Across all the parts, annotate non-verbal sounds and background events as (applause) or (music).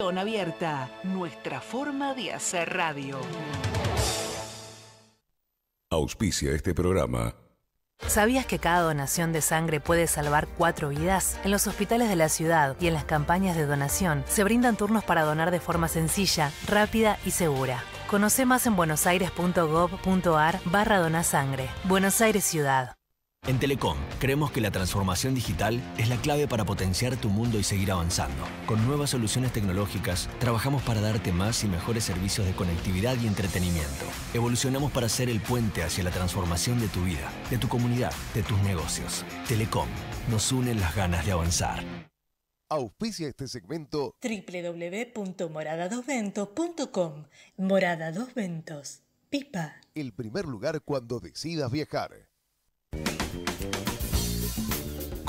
Abierta, nuestra forma de hacer radio. Auspicia este programa. ¿Sabías que cada donación de sangre puede salvar cuatro vidas? En los hospitales de la ciudad y en las campañas de donación se brindan turnos para donar de forma sencilla, rápida y segura. Conoce más en buenosaires.gov.ar barra donasangre. Buenos Aires Ciudad. En Telecom, creemos que la transformación digital es la clave para potenciar tu mundo y seguir avanzando. Con nuevas soluciones tecnológicas, trabajamos para darte más y mejores servicios de conectividad y entretenimiento. Evolucionamos para ser el puente hacia la transformación de tu vida, de tu comunidad, de tus negocios. Telecom, nos unen las ganas de avanzar. Auspicia este segmento www.moradadosventos.com Morada Dos Ventos. Pipa. el primer lugar cuando decidas viajar.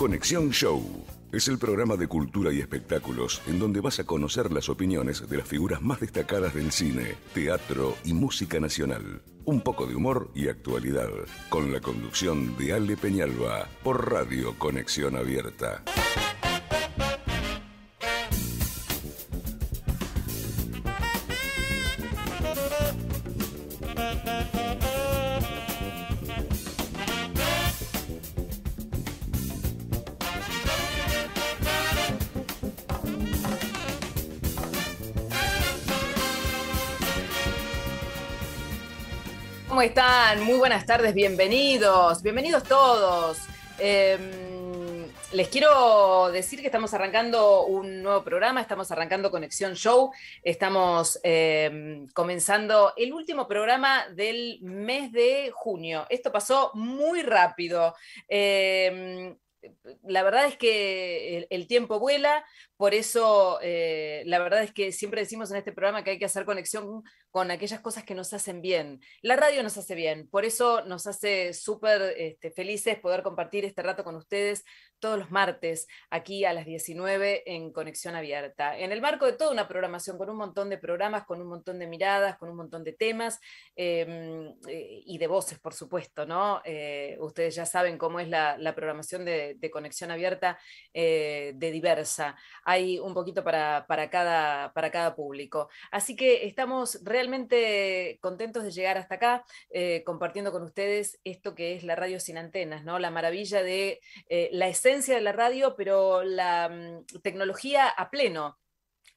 Conexión Show es el programa de cultura y espectáculos en donde vas a conocer las opiniones de las figuras más destacadas del cine, teatro y música nacional. Un poco de humor y actualidad, con la conducción de Ale Peñalba por Radio Conexión Abierta. ¿Cómo están? Muy buenas tardes, bienvenidos, bienvenidos todos. Eh, les quiero decir que estamos arrancando un nuevo programa, estamos arrancando Conexión Show, estamos eh, comenzando el último programa del mes de junio. Esto pasó muy rápido. Eh, la verdad es que el, tiempo vuela, por eso eh, la verdad es que siempre decimos en este programa que hay que hacer conexión con aquellas cosas que nos hacen bien. La radio nos hace bien, por eso nos hace súper este, felices poder compartir este rato con ustedes todos los martes aquí a las 19 en Conexión Abierta, en el marco de toda una programación, con un montón de programas, con un montón de miradas, con un montón de temas eh, eh, y de voces, por supuesto, ¿no? Eh, ustedes ya saben cómo es la, programación de, Conexión Abierta de diversa. Hay un poquito para, para, cada, para cada público. Así que estamos realmente contentos de llegar hasta acá, compartiendo con ustedes esto que es la radio sin antenas, ¿no? La maravilla de la de la radio, pero la um, tecnología a pleno,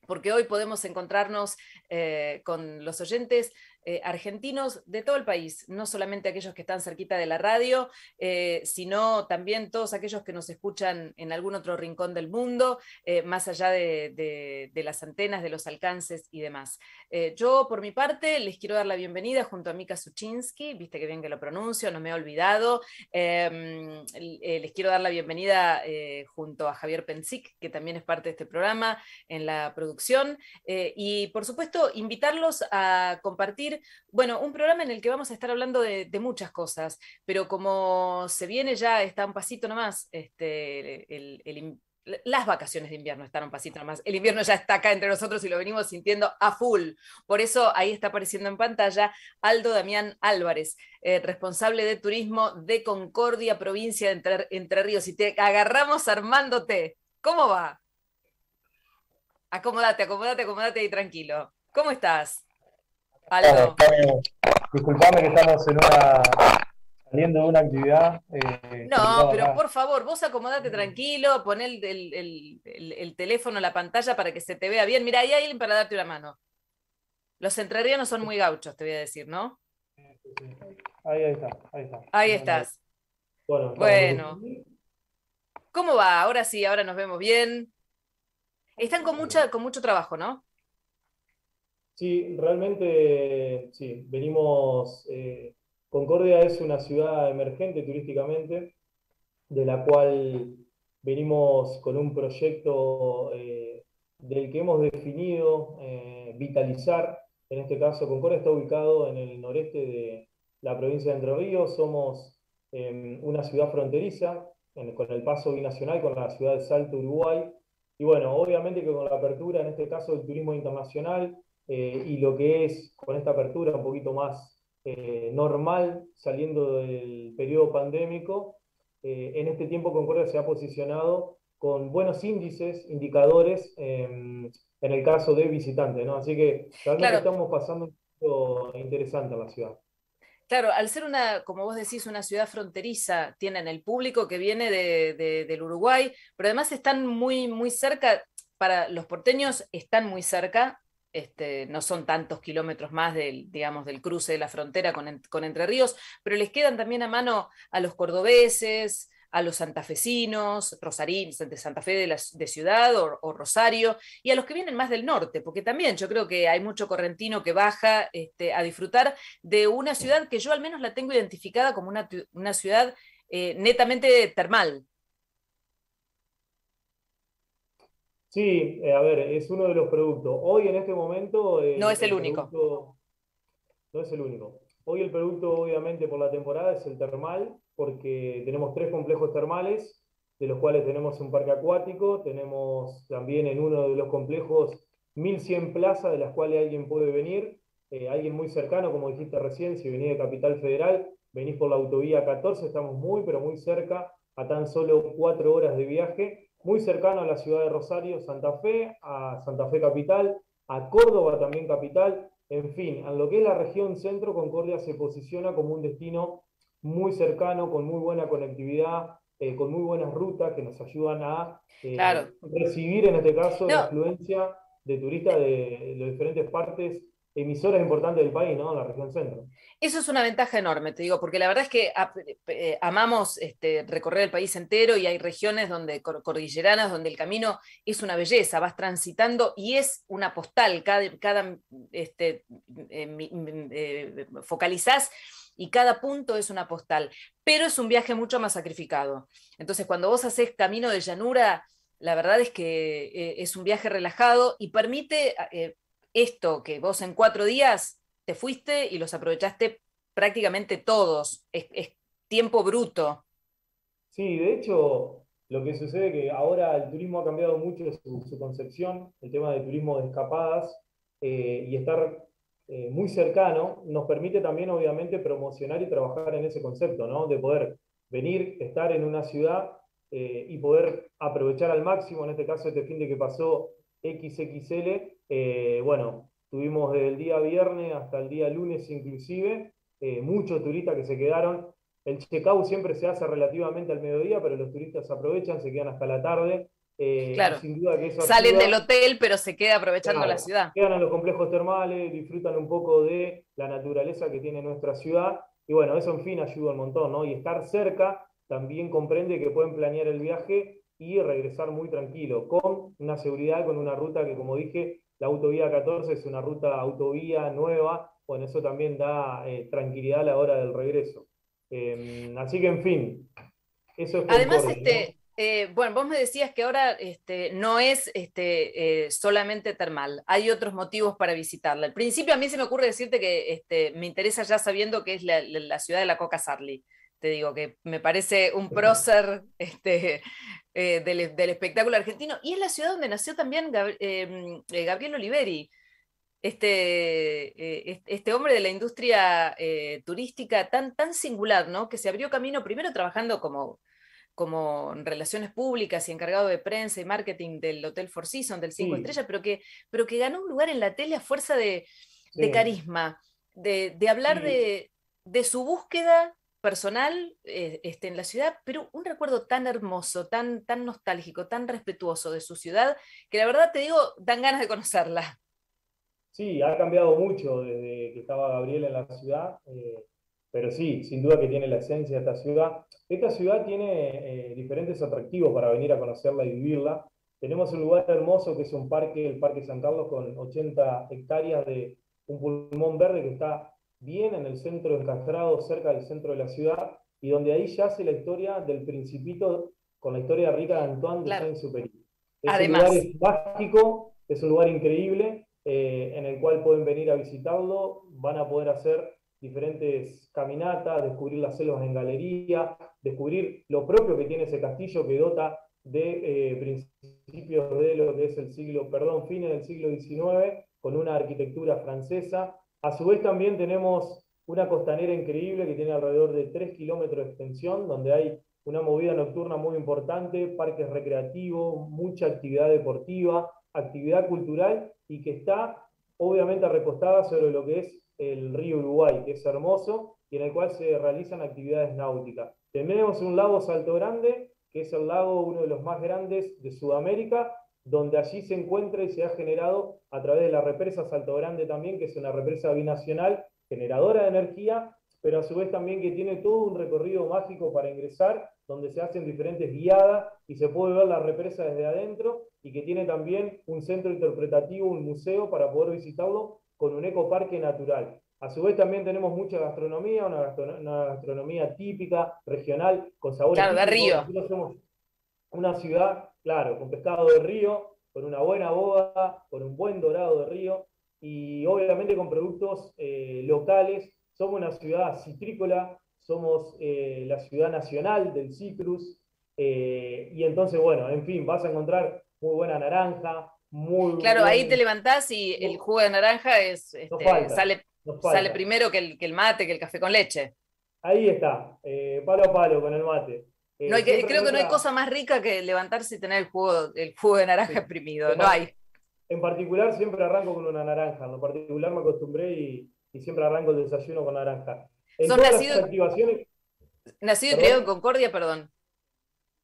porque hoy podemos encontrarnos eh, con los oyentes eh, argentinos de todo el país, no solamente aquellos que están cerquita de la radio, eh, sino también todos aquellos que nos escuchan en algún otro rincón del mundo, eh, más allá de, las antenas, de los alcances y demás. Yo, por mi parte, les quiero dar la bienvenida junto a Mika Suchinsky, viste que bien que lo pronuncio, no me he olvidado. Em, les quiero dar la bienvenida junto a Javier Pensic, que también es parte de este programa en la producción, y por supuesto, invitarlos a compartir bueno, un programa en el que vamos a estar hablando de, muchas cosas, pero como se viene ya, está un pasito nomás, este, las vacaciones de invierno están un pasito nomás. El invierno ya está acá entre nosotros y lo venimos sintiendo a full. Por eso ahí está apareciendo en pantalla Aldo Damián Álvarez, eh, responsable de turismo de Concordia, provincia de Entre, Ríos. Y te agarramos armándote. ¿Cómo va? Acomódate, acomódate, acomódate ahí tranquilo. ¿Cómo estás? Aldo. Bueno, disculpame que estamos en una saliendo de una actividad. Eh, no, pero acá. por favor, vos acomodate tranquilo, pon el, el, el, el, teléfono, la pantalla para que se te vea bien. Mira, ahí hay alguien para darte una mano. Los entrerrianos son muy gauchos, te voy a decir, ¿no? Ahí, ahí está, ahí está. Ahí estás. Bueno, bueno. ¿Cómo va? Ahora sí, ahora nos vemos bien. Están con, mucha, con mucho trabajo, ¿no? Sí, realmente, sí, venimos, eh, Concordia es una ciudad emergente turísticamente, de la cual venimos con un proyecto eh, del que hemos definido eh, vitalizar, en este caso Concordia está ubicado en el noreste de la provincia de Entre Ríos, somos em, una ciudad fronteriza, con el paso binacional con la ciudad de Salto, Uruguay, y bueno, obviamente que con la apertura, en este caso del turismo internacional, eh, y lo que es con esta apertura un poquito más eh, normal saliendo del periodo pandémico, eh, en este tiempo Concordia se ha posicionado con buenos índices, indicadores em, en el caso de visitante, ¿no? Así que realmente estamos pasando un momento interesante en la ciudad. Claro, al ser una, como vos decís, una ciudad fronteriza, tienen el público que viene de, del Uruguay, pero además están muy, muy cerca, para los porteños están muy cerca, este, no son tantos kilómetros más del, digamos, del cruce de la frontera con, Entre Ríos, pero les quedan también a mano a los cordobeses, a los santafesinos, rosarinos de Santa Fe de, la, de Ciudad o, Rosario, y a los que vienen más del norte, porque también yo creo que hay mucho correntino que baja este, a disfrutar de una ciudad que yo al menos la tengo identificada como una, una ciudad eh, netamente termal. Sí, eh, a ver, es uno de los productos. Hoy en este momento... Eh, no es el, único. no es el único. Hoy el producto, obviamente, por la temporada es el termal, porque tenemos tres complejos termales, de los cuales tenemos un parque acuático, tenemos también en uno de los complejos 1100 plazas de las cuales alguien puede venir, eh, alguien muy cercano, como dijiste recién, si venís de Capital Federal, venís por la autovía 14, estamos muy, pero muy cerca, a tan solo cuatro horas de viaje, muy cercano a la ciudad de Rosario, Santa Fe, a Santa Fe Capital, a Córdoba también Capital, en fin, en lo que es la región centro, Concordia se posiciona como un destino muy cercano, con muy buena conectividad, eh, con muy buenas rutas que nos ayudan a eh, recibir, en este caso, la afluencia de turistas de, las diferentes partes emisoras importantes del país, ¿no? La región centro. Eso es una ventaja enorme, te digo, porque la verdad es que eh, amamos este, recorrer el país entero y hay regiones donde cordilleranas donde el camino es una belleza, vas transitando y es una postal, cada, cada este, focalizás y cada punto es una postal, pero es un viaje mucho más sacrificado. Entonces, cuando vos haces camino de llanura, la verdad es que eh, es un viaje relajado y permite eh, esto, que vos en cuatro días te fuiste y los aprovechaste prácticamente todos. Es, tiempo bruto. Sí, de hecho, lo que sucede es que ahora el turismo ha cambiado mucho su, concepción, el tema del turismo de escapadas eh, y estar eh, muy cercano, nos permite también obviamente promocionar y trabajar en ese concepto, ¿no? De poder venir, estar en una ciudad eh, y poder aprovechar al máximo, en este caso este fin de que pasó XXL, eh, bueno, tuvimos desde el día viernes hasta el día lunes inclusive, muchos turistas que se quedaron. El check-out siempre se hace relativamente al mediodía, pero los turistas aprovechan, se quedan hasta la tarde eh, claro. Salen del hotel, pero se queda aprovechando la ciudad. Quedan en los complejos termales, disfrutan un poco de la naturaleza que tiene nuestra ciudad. Y bueno, eso en fin ayuda un montón, ¿no? Y estar cerca también comprende que pueden planear el viaje y regresar muy tranquilo, con una seguridad, con una ruta que, como dije, la autovía 14 es una ruta autovía nueva. Bueno, eso también da eh, tranquilidad a la hora del regreso. Em, así que, en fin, eso es. Además, este. Eh, bueno, vos me decías que ahora este, no es este, eh, solamente termal, hay otros motivos para visitarla. Al principio a mí se me ocurre decirte que este, me interesa ya sabiendo que es la, ciudad de la Coca Sarli. Te digo que me parece un prócer este, (laughs) eh, del, espectáculo argentino y es la ciudad donde nació también Gabriel Oliveri. Este, este, hombre de la industria turística tan, tan singular, ¿no? que se abrió camino primero trabajando como, como relaciones públicas y encargado de prensa y marketing del Hotel Four Seasons, del Cinco Estrellas, pero que, pero que ganó un lugar en la tele a fuerza de, carisma, de, hablar de, su búsqueda personal eh, este, en la ciudad, pero un recuerdo tan hermoso, tan, tan nostálgico, tan respetuoso de su ciudad, que la verdad te digo, dan ganas de conocerla. Sí, ha cambiado mucho desde que estaba Gabriel en la ciudad. Eh, pero sí, sin duda que tiene la esencia de esta ciudad. Esta ciudad tiene eh, diferentes atractivos para venir a conocerla y vivirla. Tenemos un lugar hermoso que es un parque, el Parque San Carlos, con 80 hectáreas de un pulmón verde que está bien en el centro encastrado, cerca del centro de la ciudad, y donde ahí yace la historia del principito con la historia rica de Antoine de Saint-Exupéry. Es un lugar mágico, es un lugar increíble, eh, en el cual pueden venir a visitarlo, van a poder hacer diferentes caminatas, descubrir las selvas en galería, descubrir lo propio que tiene ese castillo que dota de eh, principios de lo que es el siglo, perdón, fines del siglo XIX, con una arquitectura francesa. A su vez también tenemos una costanera increíble que tiene alrededor de 3 kilómetros de extensión, donde hay una movida nocturna muy importante, parques recreativos, mucha actividad deportiva, actividad cultural y que está obviamente recostada sobre lo que es el río Uruguay, que es hermoso y en el cual se realizan actividades náuticas. Tenemos un lago Salto Grande, que es el lago uno de los más grandes de Sudamérica, donde allí se encuentra y se ha generado a través de la represa Salto Grande también, que es una represa binacional generadora de energía, pero a su vez también que tiene todo un recorrido mágico para ingresar, donde se hacen diferentes guiadas y se puede ver la represa desde adentro, y que tiene también un centro interpretativo, un museo para poder visitarlo con un ecoparque natural. A su vez también tenemos mucha gastronomía, una, gastronomía típica, regional, con sabores. Claro, de río. Nosotros somos una ciudad, claro, con pescado de río, con una buena boda, con un buen dorado de río y obviamente con productos eh, locales. Somos una ciudad citrícola, somos eh, la ciudad nacional del citrus eh, y entonces, bueno, en fin, vas a encontrar muy buena naranja, muy Claro, ahí te levantás y el jugo de naranja es, este, sale, sale primero que el, que el, mate, que el café con leche. Ahí está, eh, palo a palo con el mate. Creo que no hay cosa más rica que levantarse y tener el jugo, el jugo de naranja exprimido, no hay. En particular siempre arranco con una naranja, en particular me acostumbré y, siempre arranco el desayuno con naranja. Son nacido, nacido y criado en Concordia, perdón.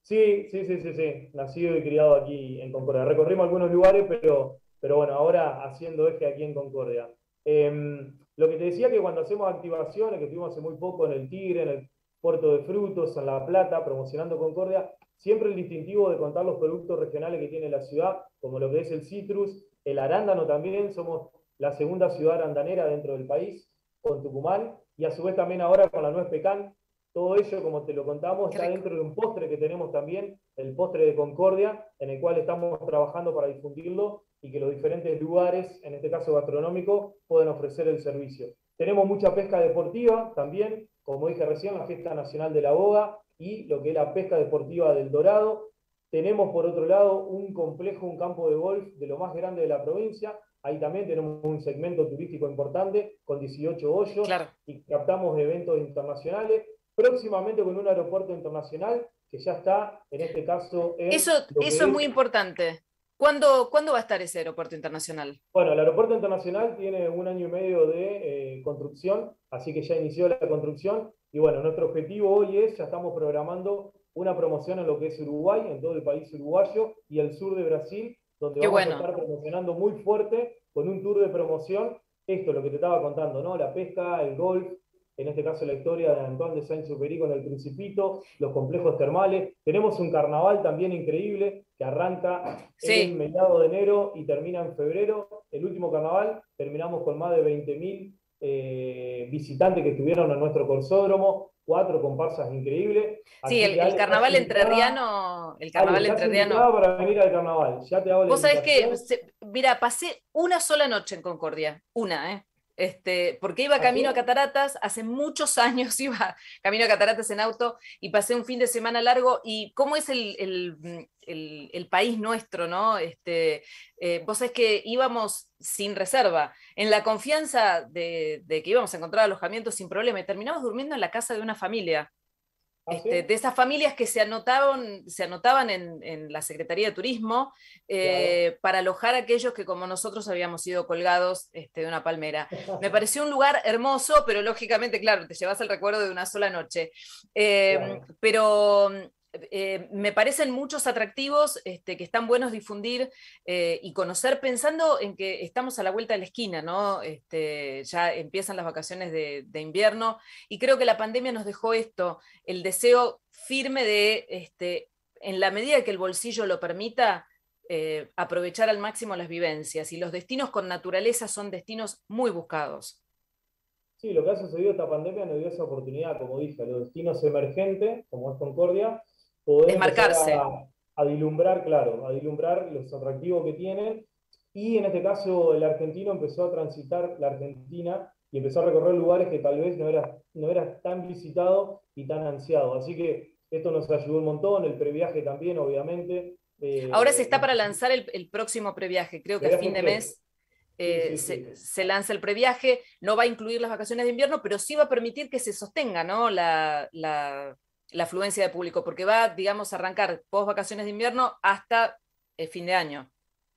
Sí, sí, sí, sí, sí. Nacido y criado aquí en Concordia. Recorrimos algunos lugares, pero, pero bueno, ahora haciendo eje aquí en Concordia. Em, lo que te decía que cuando hacemos activaciones, que estuvimos hace muy poco en el Tigre, en el Puerto de Frutos, en La Plata, promocionando Concordia, siempre el distintivo de contar los productos regionales que tiene la ciudad, como lo que es el citrus, el arándano también, somos la segunda ciudad arandanera dentro del país, con Tucumán, y a su vez también ahora con la nuez pecan, todo ello, como te lo contamos, está dentro de un postre que tenemos también, el postre de Concordia, en el cual estamos trabajando para difundirlo y que los diferentes lugares, en este caso gastronómico, pueden ofrecer el servicio. Tenemos mucha pesca deportiva también, como dije recién, la Fiesta Nacional de la Boga y lo que es la pesca deportiva del Dorado. Tenemos por otro lado un complejo, un campo de golf de lo más grande de la provincia. Ahí también tenemos un segmento turístico importante con 18 hoyos y captamos eventos internacionales próximamente con un aeropuerto internacional que ya está, en este caso... eso eso es, muy importante. ¿Cuándo, ¿Cuándo, va a estar ese aeropuerto internacional? Bueno, el aeropuerto internacional tiene un año y medio de eh, construcción, así que ya inició la construcción. Y bueno, nuestro objetivo hoy es, ya estamos programando una promoción en lo que es Uruguay, en todo el país uruguayo y el sur de Brasil, donde vamos a estar promocionando muy fuerte con un tour de promoción. Esto, lo que te estaba contando, ¿no? La pesca, el golf, en este caso la historia de Antoine de Saint-Exupéry con el Principito, los complejos termales. Tenemos un carnaval también increíble que arranca en mediado de enero y termina en febrero. El último carnaval terminamos con más de 20.000 eh, visitantes que estuvieron en nuestro corsódromo, cuatro comparsas increíbles. Sí, el, carnaval entrerriano, el carnaval entrerriano. para venir al carnaval. Ya te hago Vos sabés que, mira, pasé una sola noche en Concordia, una, ¿eh? Este, porque iba camino a Cataratas, hace muchos años (laughs) iba camino a Cataratas en auto y pasé un fin de semana largo y cómo es el, mm, país nuestro, ¿no? Este, eh, vos sabés que íbamos sin reserva, en la confianza de, de, que íbamos a encontrar alojamiento sin problema y terminamos durmiendo en la casa de una familia. ¿Ah, este, de esas familias que se anotaban, se anotaban en, la Secretaría de Turismo eh, para alojar a aquellos que como nosotros habíamos sido colgados este, de una palmera. (laughs) Me pareció un lugar hermoso, pero lógicamente, claro, te llevas el recuerdo de una sola noche. Eh, pero eh, me parecen muchos atractivos este, que están buenos difundir eh, y conocer pensando en que estamos a la vuelta de la esquina, ¿no? Este, ya empiezan las vacaciones de, invierno y creo que la pandemia nos dejó esto, el deseo firme de, este, en la medida que el bolsillo lo permita, eh, aprovechar al máximo las vivencias y los destinos con naturaleza son destinos muy buscados. Sí, lo que ha sucedido esta pandemia nos dio esa oportunidad, como dije, los destinos emergentes, como es Concordia, poder Desmarcarse. A, a, dilumbrar, claro, a dilumbrar los atractivos que tienen. Y en este caso el argentino empezó a transitar la Argentina y empezó a recorrer lugares que tal vez no era, no era tan visitado y tan ansiado. Así que esto nos ayudó un montón, el previaje también, obviamente. Eh, Ahora se está para lanzar el, próximo previaje, creo que a fin de mes. Eh, se, lanza el previaje, no va a incluir las vacaciones de invierno, pero sí va a permitir que se sostenga ¿no? la, la, la afluencia de público, porque va, digamos, a arrancar post vacaciones de invierno hasta el fin de año.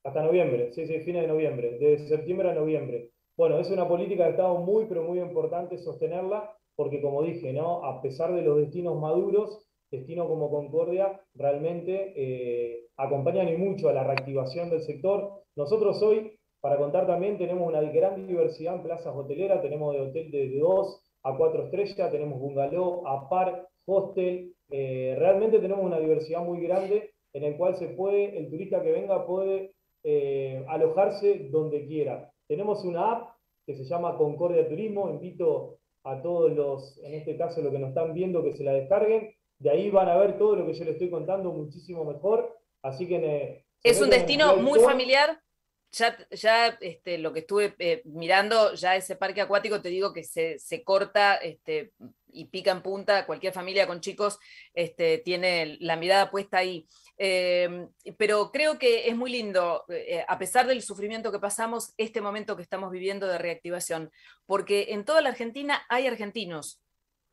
Hasta noviembre, sí, sí, fines de noviembre, de septiembre a noviembre. Bueno, es una política de Estado muy, pero muy importante sostenerla, porque como dije, ¿no? A pesar de los destinos maduros, destinos como Concordia realmente eh, acompañan y mucho a la reactivación del sector. Nosotros hoy, para contar también, tenemos una gran diversidad en plazas hoteleras, tenemos de hotel de 2 a 4 estrellas, tenemos bungalow, apart, hostel, eh, realmente tenemos una diversidad muy grande en el cual se puede, el turista que venga puede eh, alojarse donde quiera. Tenemos una app que se llama Concordia Turismo, invito a todos los, en este caso los que nos están viendo, que se la descarguen, de ahí van a ver todo lo que yo les estoy contando muchísimo mejor, así que... es un destino muy familiar, ya, este, lo que estuve eh, mirando, ya ese parque acuático, te digo que se, se corta este, y pica en punta, cualquier familia con chicos este, tiene la mirada puesta ahí. Em, pero creo que es muy lindo, eh, a pesar del sufrimiento que pasamos, este momento que estamos viviendo de reactivación, porque en toda la Argentina hay argentinos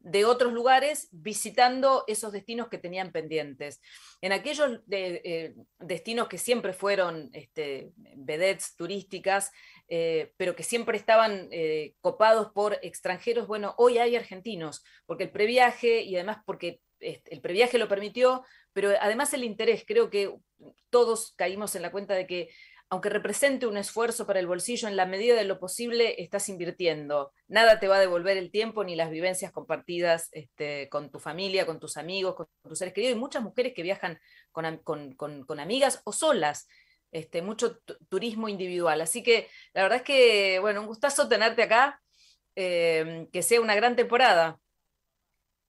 de otros lugares visitando esos destinos que tenían pendientes. En aquellos eh, destinos que siempre fueron este, vedettes turísticas, eh, pero que siempre estaban eh, copados por extranjeros, bueno, hoy hay argentinos, porque el previaje y además porque este, el previaje lo permitió, pero además el interés, creo que todos caímos en la cuenta de que aunque represente un esfuerzo para el bolsillo, en la medida de lo posible estás invirtiendo. Nada te va a devolver el tiempo ni las vivencias compartidas este, con tu familia, con tus amigos, con tus seres queridos. Hay muchas mujeres que viajan con, amigas o solas. Este, mucho turismo individual. Así que la verdad es que, bueno, un gustazo tenerte acá, eh, que sea una gran temporada.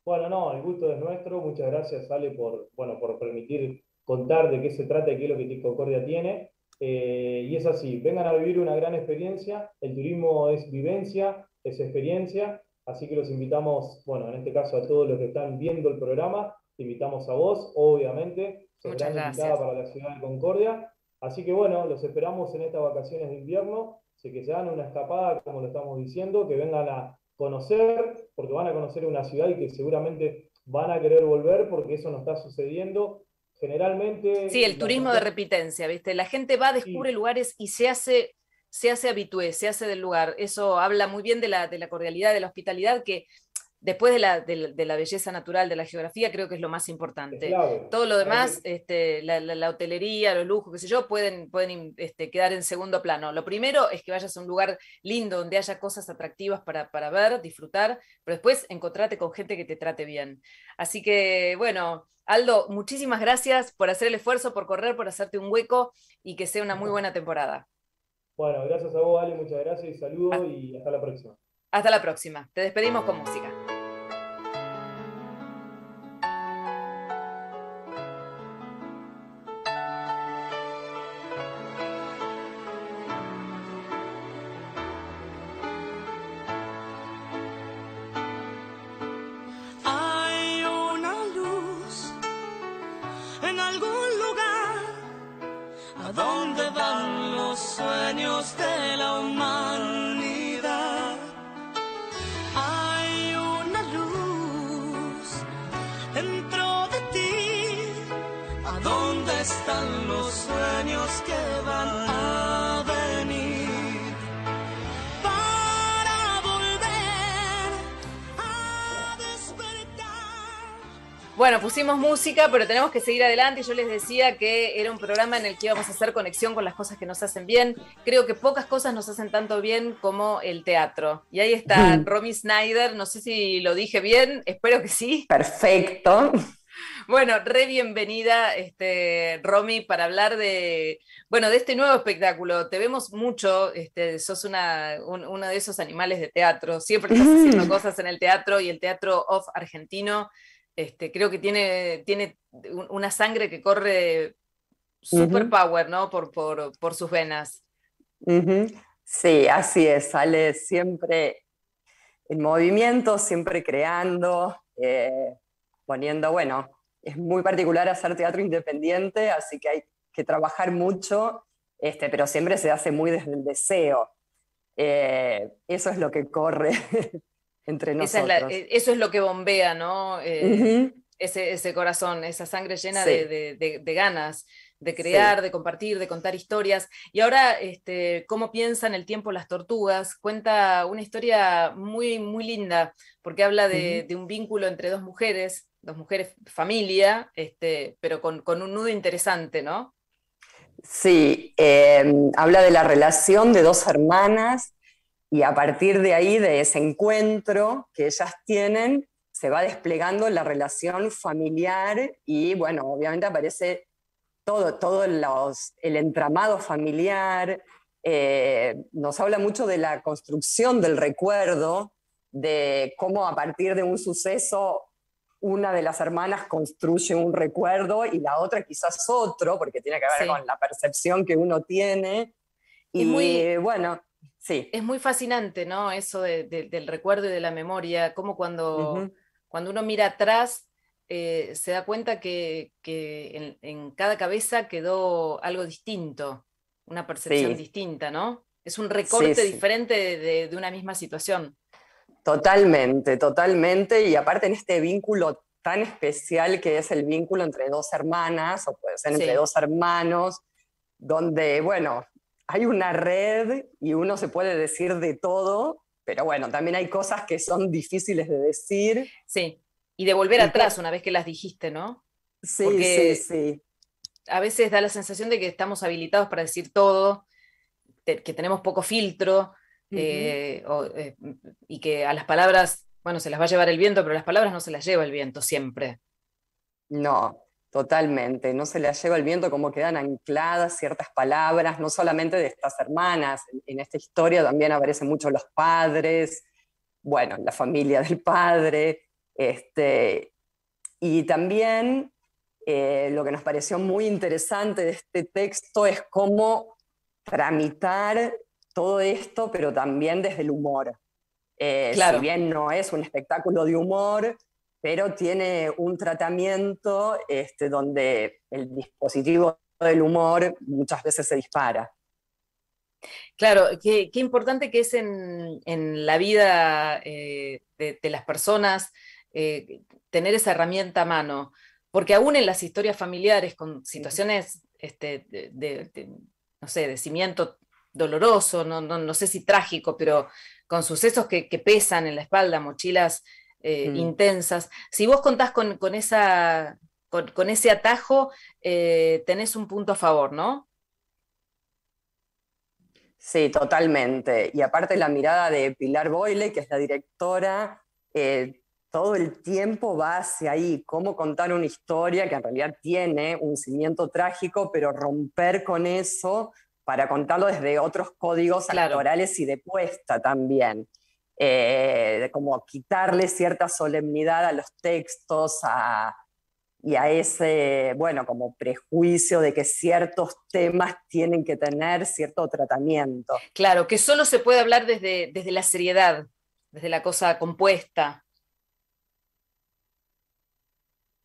Bueno, no, el gusto es nuestro. Muchas gracias, Ale, por, bueno, por permitir contar de qué se trata y qué es lo que Concordia tiene. Eh, y es así, vengan a vivir una gran experiencia, el turismo es vivencia, es experiencia, así que los invitamos, bueno, en este caso a todos los que están viendo el programa, te invitamos a vos, obviamente, Muchas gracias. para la ciudad de Concordia, así que bueno, los esperamos en estas vacaciones de invierno, sé que se dan una escapada, como lo estamos diciendo, que vengan a conocer, porque van a conocer una ciudad y que seguramente van a querer volver, porque eso no está sucediendo generalmente... Sí, el turismo de repitencia, ¿viste? La gente va, descubre lugares y se hace, se hace habitué, se hace del lugar. Eso habla muy bien de la, de la cordialidad, de la hospitalidad, que después de la, de, la, belleza natural, de la geografía, creo que es lo más importante. Todo lo demás, este, la, hotelería, los lujos, qué sé yo, pueden, pueden este, quedar en segundo plano. Lo primero es que vayas a un lugar lindo, donde haya cosas atractivas para, para ver, disfrutar, pero después encontrate con gente que te trate bien. Así que, bueno, Aldo, muchísimas gracias por hacer el esfuerzo, por correr, por hacerte un hueco y que sea una muy buena temporada. Bueno, gracias a vos, Ale, muchas gracias y saludos ah. y hasta la próxima. Hasta la próxima. Te despedimos con música. Bueno, pusimos música, pero tenemos que seguir adelante. Yo les decía que era un programa en el que íbamos a hacer conexión con las cosas que nos hacen bien. Creo que pocas cosas nos hacen tanto bien como el teatro. Y ahí está Romy Snyder, no sé si lo dije bien, espero que sí. Perfecto. Bueno, re bienvenida, este, Romy, para hablar de, bueno, de este nuevo espectáculo. Te vemos mucho, este, sos una, uno de esos animales de teatro, siempre estás haciendo mm. cosas en el teatro y el teatro off argentino, este, creo que tiene, tiene una sangre que corre super power, ¿no? Por, por, sus venas. Sí, así es, sale siempre en movimiento, siempre creando. Eh, poniendo, bueno, es muy particular hacer teatro independiente, así que hay que trabajar mucho, este, pero siempre se hace muy desde el deseo. Eh, eso es lo que corre (laughs) entre nosotros. Eh, eso es lo que bombea, ¿no? Eh, ese, ese, corazón, esa sangre llena de, de, ganas. de crear, de compartir, de contar historias. Y ahora, este, ¿cómo piensan el tiempo las tortugas? Cuenta una historia muy, muy linda, porque habla de, de un vínculo entre dos mujeres, dos mujeres familia, este, pero con, con un nudo interesante, ¿no? Sí, eh, habla de la relación de dos hermanas y a partir de ahí, de ese encuentro que ellas tienen, se va desplegando la relación familiar y bueno, obviamente aparece todo, todo los, el entramado familiar, eh, nos habla mucho de la construcción del recuerdo, de cómo a partir de un suceso una de las hermanas construye un recuerdo y la otra quizás otro, porque tiene que ver con la percepción que uno tiene. Y muy, bueno, sí. Es muy fascinante, ¿no? Eso del recuerdo y de la memoria, como cuando, cuando uno mira atrás eh, se da cuenta que, en, cada cabeza quedó algo distinto, una percepción distinta, ¿no? Es un recorte diferente de, de una misma situación. Totalmente, totalmente. Y aparte en este vínculo tan especial que es el vínculo entre dos hermanas, o puede ser entre dos hermanos, donde, bueno, hay una red y uno se puede decir de todo, pero bueno, también hay cosas que son difíciles de decir. Sí, y de volver atrás una vez que las dijiste, ¿no? Sí, sí, sí. A veces da la sensación de que estamos habilitados para decir todo, que tenemos poco filtro, eh, eh, y que a las palabras, bueno, se las va a llevar el viento, pero las palabras no se las lleva el viento siempre. No, totalmente, no se las lleva el viento como quedan ancladas ciertas palabras, no solamente de estas hermanas, en, esta historia también aparecen mucho los padres, bueno, la familia del padre, este, y también eh, lo que nos pareció muy interesante de este texto es cómo tramitar todo esto, pero también desde el humor. Eh, Si bien no es un espectáculo de humor, pero tiene un tratamiento este, donde el dispositivo del humor muchas veces se dispara. Claro, qué, importante que es en, la vida eh, de, las personas eh, tener esa herramienta a mano, porque aún en las historias familiares con situaciones este, de, no sé, de cimiento doloroso, no, sé si trágico, pero con sucesos que, pesan en la espalda, mochilas eh, mm. intensas. Si vos contás con, esa, con, ese atajo, eh, tenés un punto a favor, ¿no? Sí, totalmente. Y aparte la mirada de Pilar Boyle, que es la directora, eh, todo el tiempo va hacia ahí, cómo contar una historia que en realidad tiene un cimiento trágico, pero romper con eso para contarlo desde otros códigos actorales y de puesta también. Eh, como quitarle cierta solemnidad a los textos y a ese, bueno, como prejuicio de que ciertos temas tienen que tener cierto tratamiento. Claro, que solo se puede hablar desde, desde la seriedad, desde la cosa compuesta.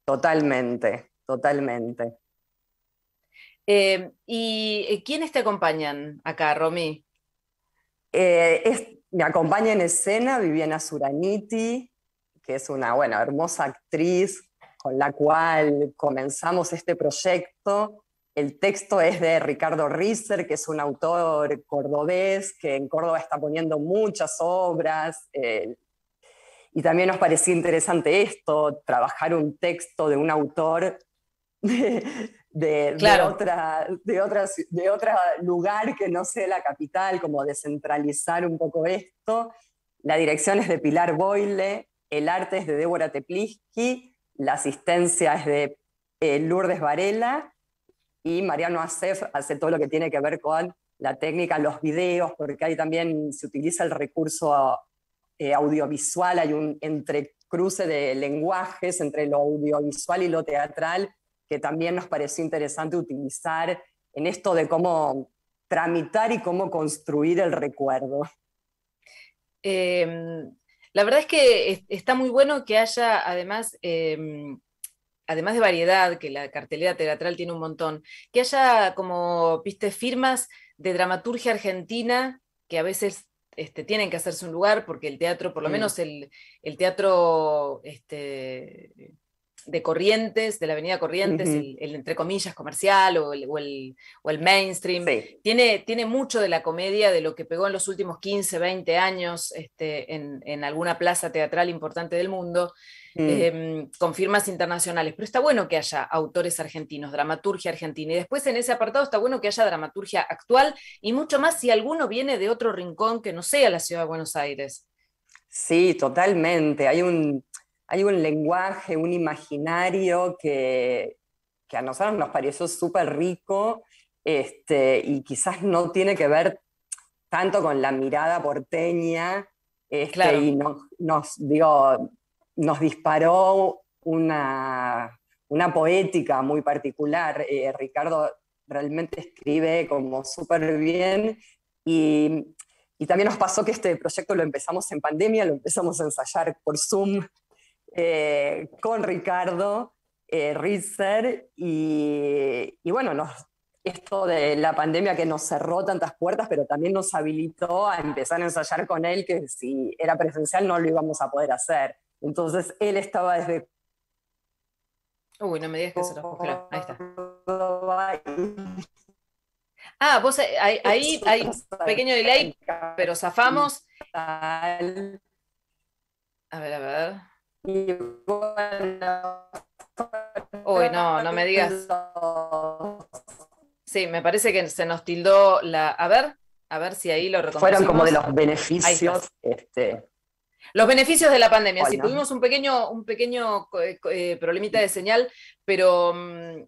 Totalmente, totalmente. Eh, ¿Y eh, quiénes te acompañan acá, Romy? Eh, me acompaña en escena Viviana Suraniti, que es una bueno, hermosa actriz con la cual comenzamos este proyecto. El texto es de Ricardo Risser, que es un autor cordobés que en Córdoba está poniendo muchas obras. y también nos parecía interesante esto, trabajar un texto de un autor otra, de, otras, de otro lugar que no sea la capital, como descentralizar un poco esto. La dirección es de Pilar Boyle, el arte es de Débora Tepliski, la asistencia es de eh, Lourdes Varela y Mariano Acef hace todo lo que tiene que ver con la técnica, los videos, porque ahí también se utiliza el recurso eh, audiovisual, hay un entrecruce de lenguajes entre lo audiovisual y lo teatral que también nos pareció interesante utilizar en esto de cómo tramitar y cómo construir el recuerdo. Em, la verdad es que está muy bueno que haya, además, em, además de variedad, que la cartelera teatral tiene un montón, que haya como, viste, firmas de dramaturgia argentina que a veces este, tienen que hacerse un lugar porque el teatro, por lo menos el, el teatro este, de Corrientes, de la Avenida Corrientes, el, el, entre comillas comercial o el, o el- o el mainstream. Sí. Tiene, tiene mucho de la comedia de lo que pegó en los últimos 15, 20 años este, en, en alguna plaza teatral importante del mundo, Mm. eh, con firmas internacionales. Pero está bueno que haya autores argentinos, dramaturgia argentina. Y después en ese apartado está bueno que haya dramaturgia actual y mucho más si alguno viene de otro rincón que no sea la ciudad de Buenos Aires. Sí, totalmente. Hay un, hay un lenguaje, un imaginario que, que a nosotros nos pareció súper rico este, y quizás no tiene que ver tanto con la mirada porteña este, Claro. y nos, nos, digo, nos disparó una, una poética muy particular. Eh, Ricardo realmente escribe como súper bien y, y también nos pasó que este proyecto lo empezamos en pandemia, lo empezamos a ensayar por Zoom eh, con Ricardo eh, Ritzer y, y bueno, nos, esto de la pandemia que nos cerró tantas puertas, pero también nos habilitó a empezar a ensayar con él, que si era presencial no lo íbamos a poder hacer. Entonces él estaba desde Uy, no me digas que se congeló. Ahí está. Ah, vos eh, ahí, ahí hay un pequeño delay, pero zafamos. A ver, a ver. Y bueno, Uy, no, no me digas. Sí, me parece que se nos tildó la. A ver, a ver si ahí lo Fueron como de los beneficios. Este, Los beneficios de la pandemia. Sí, tuvimos un pequeño, un pequeño eh, eh, problemita de señal, pero mm,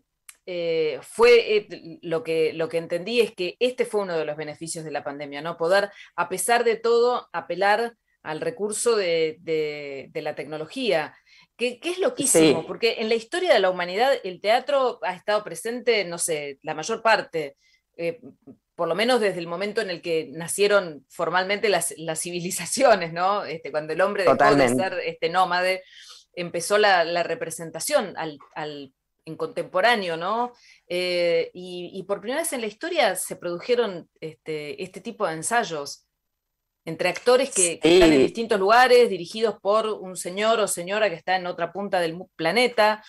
eh, fue eh, lo, que, lo que entendí es que este fue uno de los beneficios de la pandemia, ¿no? Poder, a pesar de todo, apelar al recurso de, de- de la tecnología. Que, que es loquísimo, Sí. porque en la historia de la humanidad el teatro ha estado presente, no sé, la mayor parte, eh, por lo menos desde el momento en el que nacieron formalmente las, las civilizaciones, ¿no? Este, cuando el hombre dejó de ser este, nómade, empezó la, la representación al, al- en contemporáneo, ¿no? Eh, y, y por primera vez en la historia se produjeron este, este tipo de ensayos entre actores que, que están en distintos lugares, dirigidos por un señor o señora que está en otra punta del planeta.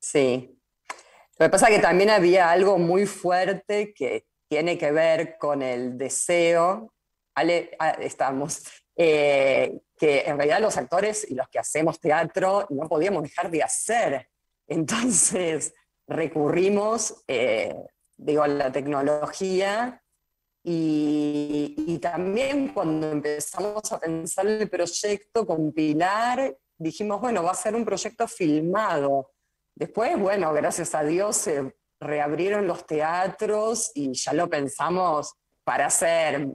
Sí. Lo que pasa es que también había algo muy fuerte que tiene que ver con el deseo. Ale, ah, estamos. eh, que en realidad los actores y los que hacemos teatro no podíamos dejar de hacer. Entonces recurrimos, eh, digo, a la tecnología y, y también cuando empezamos a pensar el proyecto, compilar, dijimos, bueno, va a ser un proyecto filmado. Después, bueno, gracias a Dios se reabrieron los teatros y ya lo pensamos para hacer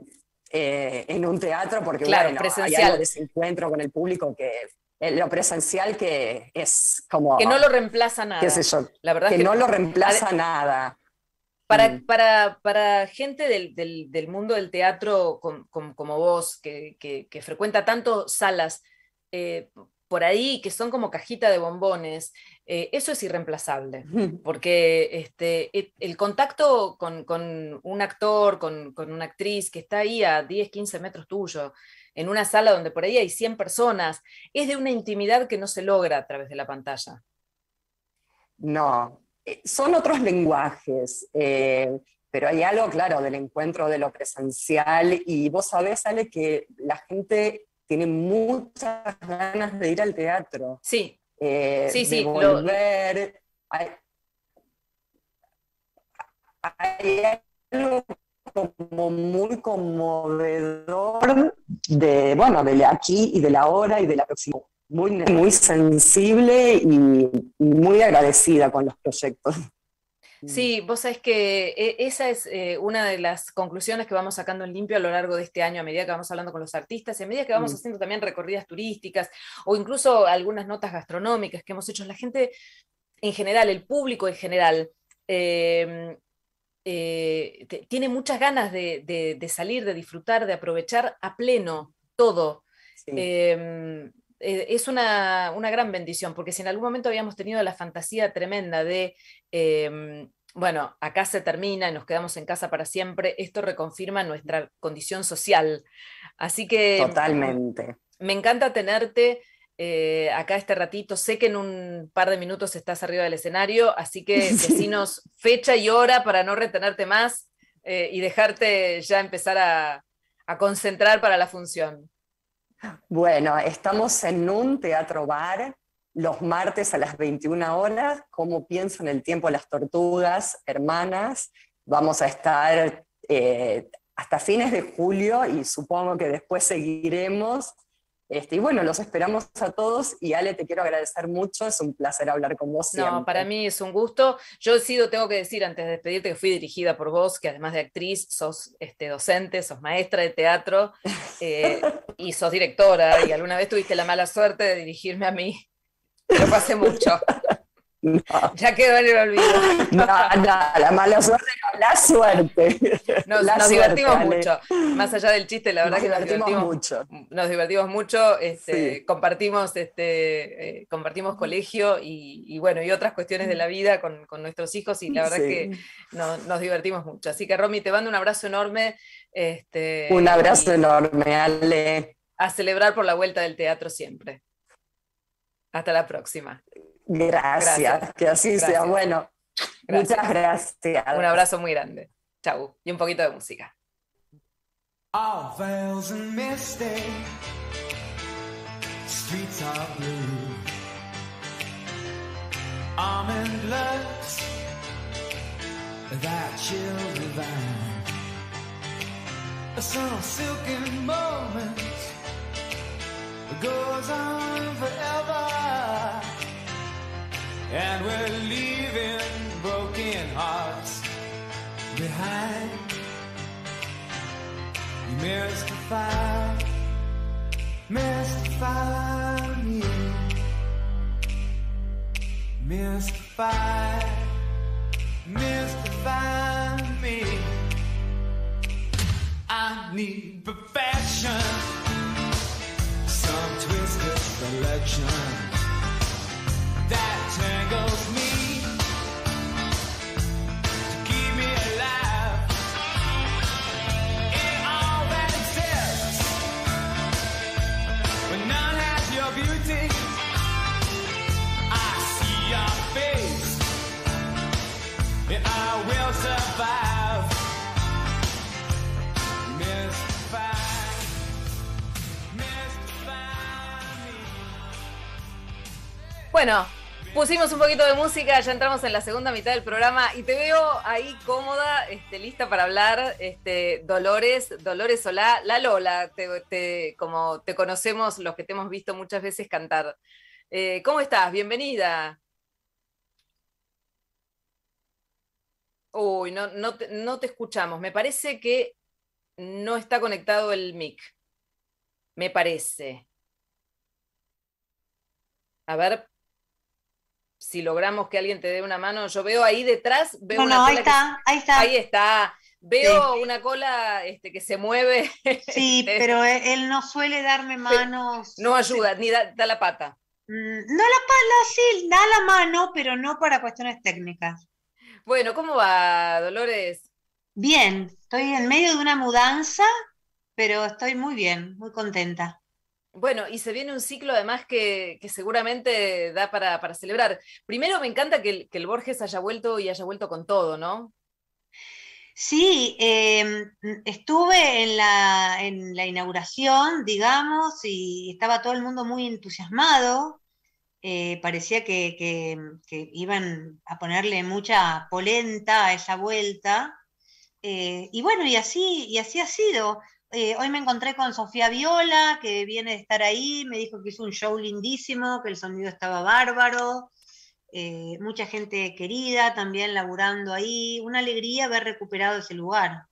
eh, en un teatro, porque Claro, bueno, hay presencial. algo de ese encuentro con el público que eh, lo presencial que es como, Que no lo reemplaza nada. qué sé yo, La verdad que es que no lo reemplaza nada. Para, Mm. para, para gente del, del- del mundo del teatro com- com- como vos, que, que- que frecuenta tanto salas eh, por ahí que son como cajita de bombones, eh, eso es irreemplazable. (laughs) Porque este, el contacto con, con un actor, con, con una actriz que está ahí a 10, 15 metros tuyo, en una sala donde por ahí hay 100 personas, es de una intimidad que no se logra a través de la pantalla. No, son otros lenguajes, eh, pero hay algo, claro, del encuentro de lo presencial y vos sabés, Ale, que la gente tiene muchas ganas de ir al teatro, Sí, eh, Sí, de sí, lo- volver. Hay, hay algo como muy conmovedor de, bueno, de aquí y de la ahora y de la próxima. Muy, muy sensible y, y muy agradecida con los proyectos. Sí, vos sabés que eh, esa es eh, una de las conclusiones que vamos sacando en limpio a lo largo de este año, a medida que vamos hablando con los artistas, y a medida que vamos Mm. haciendo también recorridas turísticas o incluso algunas notas gastronómicas que hemos hecho. La gente en general, el público en general, eh, eh, te- tiene muchas ganas de, de- de salir, de disfrutar, de aprovechar a pleno todo. Sí. Eh, es una, una gran bendición, porque si en algún momento habíamos tenido la fantasía tremenda de, eh, bueno, acá se termina y nos quedamos en casa para siempre, esto reconfirma nuestra condición social. Así que Totalmente. me encanta tenerte. eh, acá este ratito. Sé que en un par de minutos estás arriba del escenario, así que (laughs) decinos fecha y hora para no retenerte más eh, y dejarte ya empezar a, a concentrar para la función. Bueno, estamos en un teatro bar los martes a las 21 horas. ¿Cómo piensan el tiempo las tortugas, hermanas? Vamos a estar eh, hasta fines de julio y supongo que después seguiremos. Este, y bueno, los esperamos a todos y Ale, te quiero agradecer mucho, es un placer hablar con vos. No, para mí es un gusto. Yo he sido, tengo que decir antes de despedirte, que fui dirigida por vos, que además de actriz, sos este, docente, sos maestra de teatro eh, y sos directora, y alguna vez tuviste la mala suerte de dirigirme a mí, pero fue hace (laughs) Ya quedó en el olvido. No, no, la mala suerte no, la suerte. Nos, La nos suerte, divertimos Ale. mucho. Más allá del chiste, la verdad Nos que nos divertimos mucho. Nos divertimos mucho, este, Sí. compartimos, este, eh, compartimos colegio y, y bueno, y otras cuestiones de la vida con, con nuestros hijos y la verdad Sí. que no- nos divertimos mucho. Así que Romy, te mando un abrazo enorme. Este, Un abrazo enorme, Ale. A celebrar por la vuelta del teatro siempre. Hasta la próxima. Gracias, Gracias. que así sea. Gracias. Bueno, Gracias. muchas gracias. Un abrazo muy grande. Chau. Y un poquito de música. All veils and misty, streets are blue. Almond looks, that chill divine. Some silken moment goes on forever, and we're leaving broken hearts behind. You mystify, mystify me. Mystify, mystify me. I need perfection, some twisted selection Bueno, pusimos un poquito de música, ya entramos en la segunda mitad del programa y te veo ahí cómoda, este, lista para hablar. Este, Dolores, Dolores Solá, la Lola, como te conocemos los que te hemos visto muchas veces cantar. Eh, ¿Cómo estás? Bienvenida. Uy, no, no te escuchamos. Me parece que no está conectado el mic. Me parece. A ver si logramos que alguien te dé una mano. Yo veo ahí detrás, veo No, una no, ahí cola que- está, ahí está. Ahí está. Veo una cola este, que se mueve. Sí, (laughs) Este, pero él, él no suele darme manos. No ayuda, ni da, da la pata. Mm, No la pala, sí, da la mano, pero no para cuestiones técnicas. Bueno, ¿cómo va, Dolores? Bien, estoy en medio de una mudanza, pero estoy muy bien, muy contenta. Bueno, y se viene un ciclo además que, que seguramente da para, celebrar. Primero me encanta que el, Borges haya vuelto y haya vuelto con todo, ¿no? Sí, em, estuve en la, inauguración, digamos, y estaba todo el mundo muy entusiasmado. Eh, parecía que iban a ponerle mucha polenta a esa vuelta. Eh, y bueno, y así, y así ha sido. Eh, hoy me encontré con Sofía Viola, que viene de estar ahí, me dijo que hizo un show lindísimo, que el sonido estaba bárbaro eh, mucha gente querida también laburando ahí, una alegría haber recuperado ese lugar.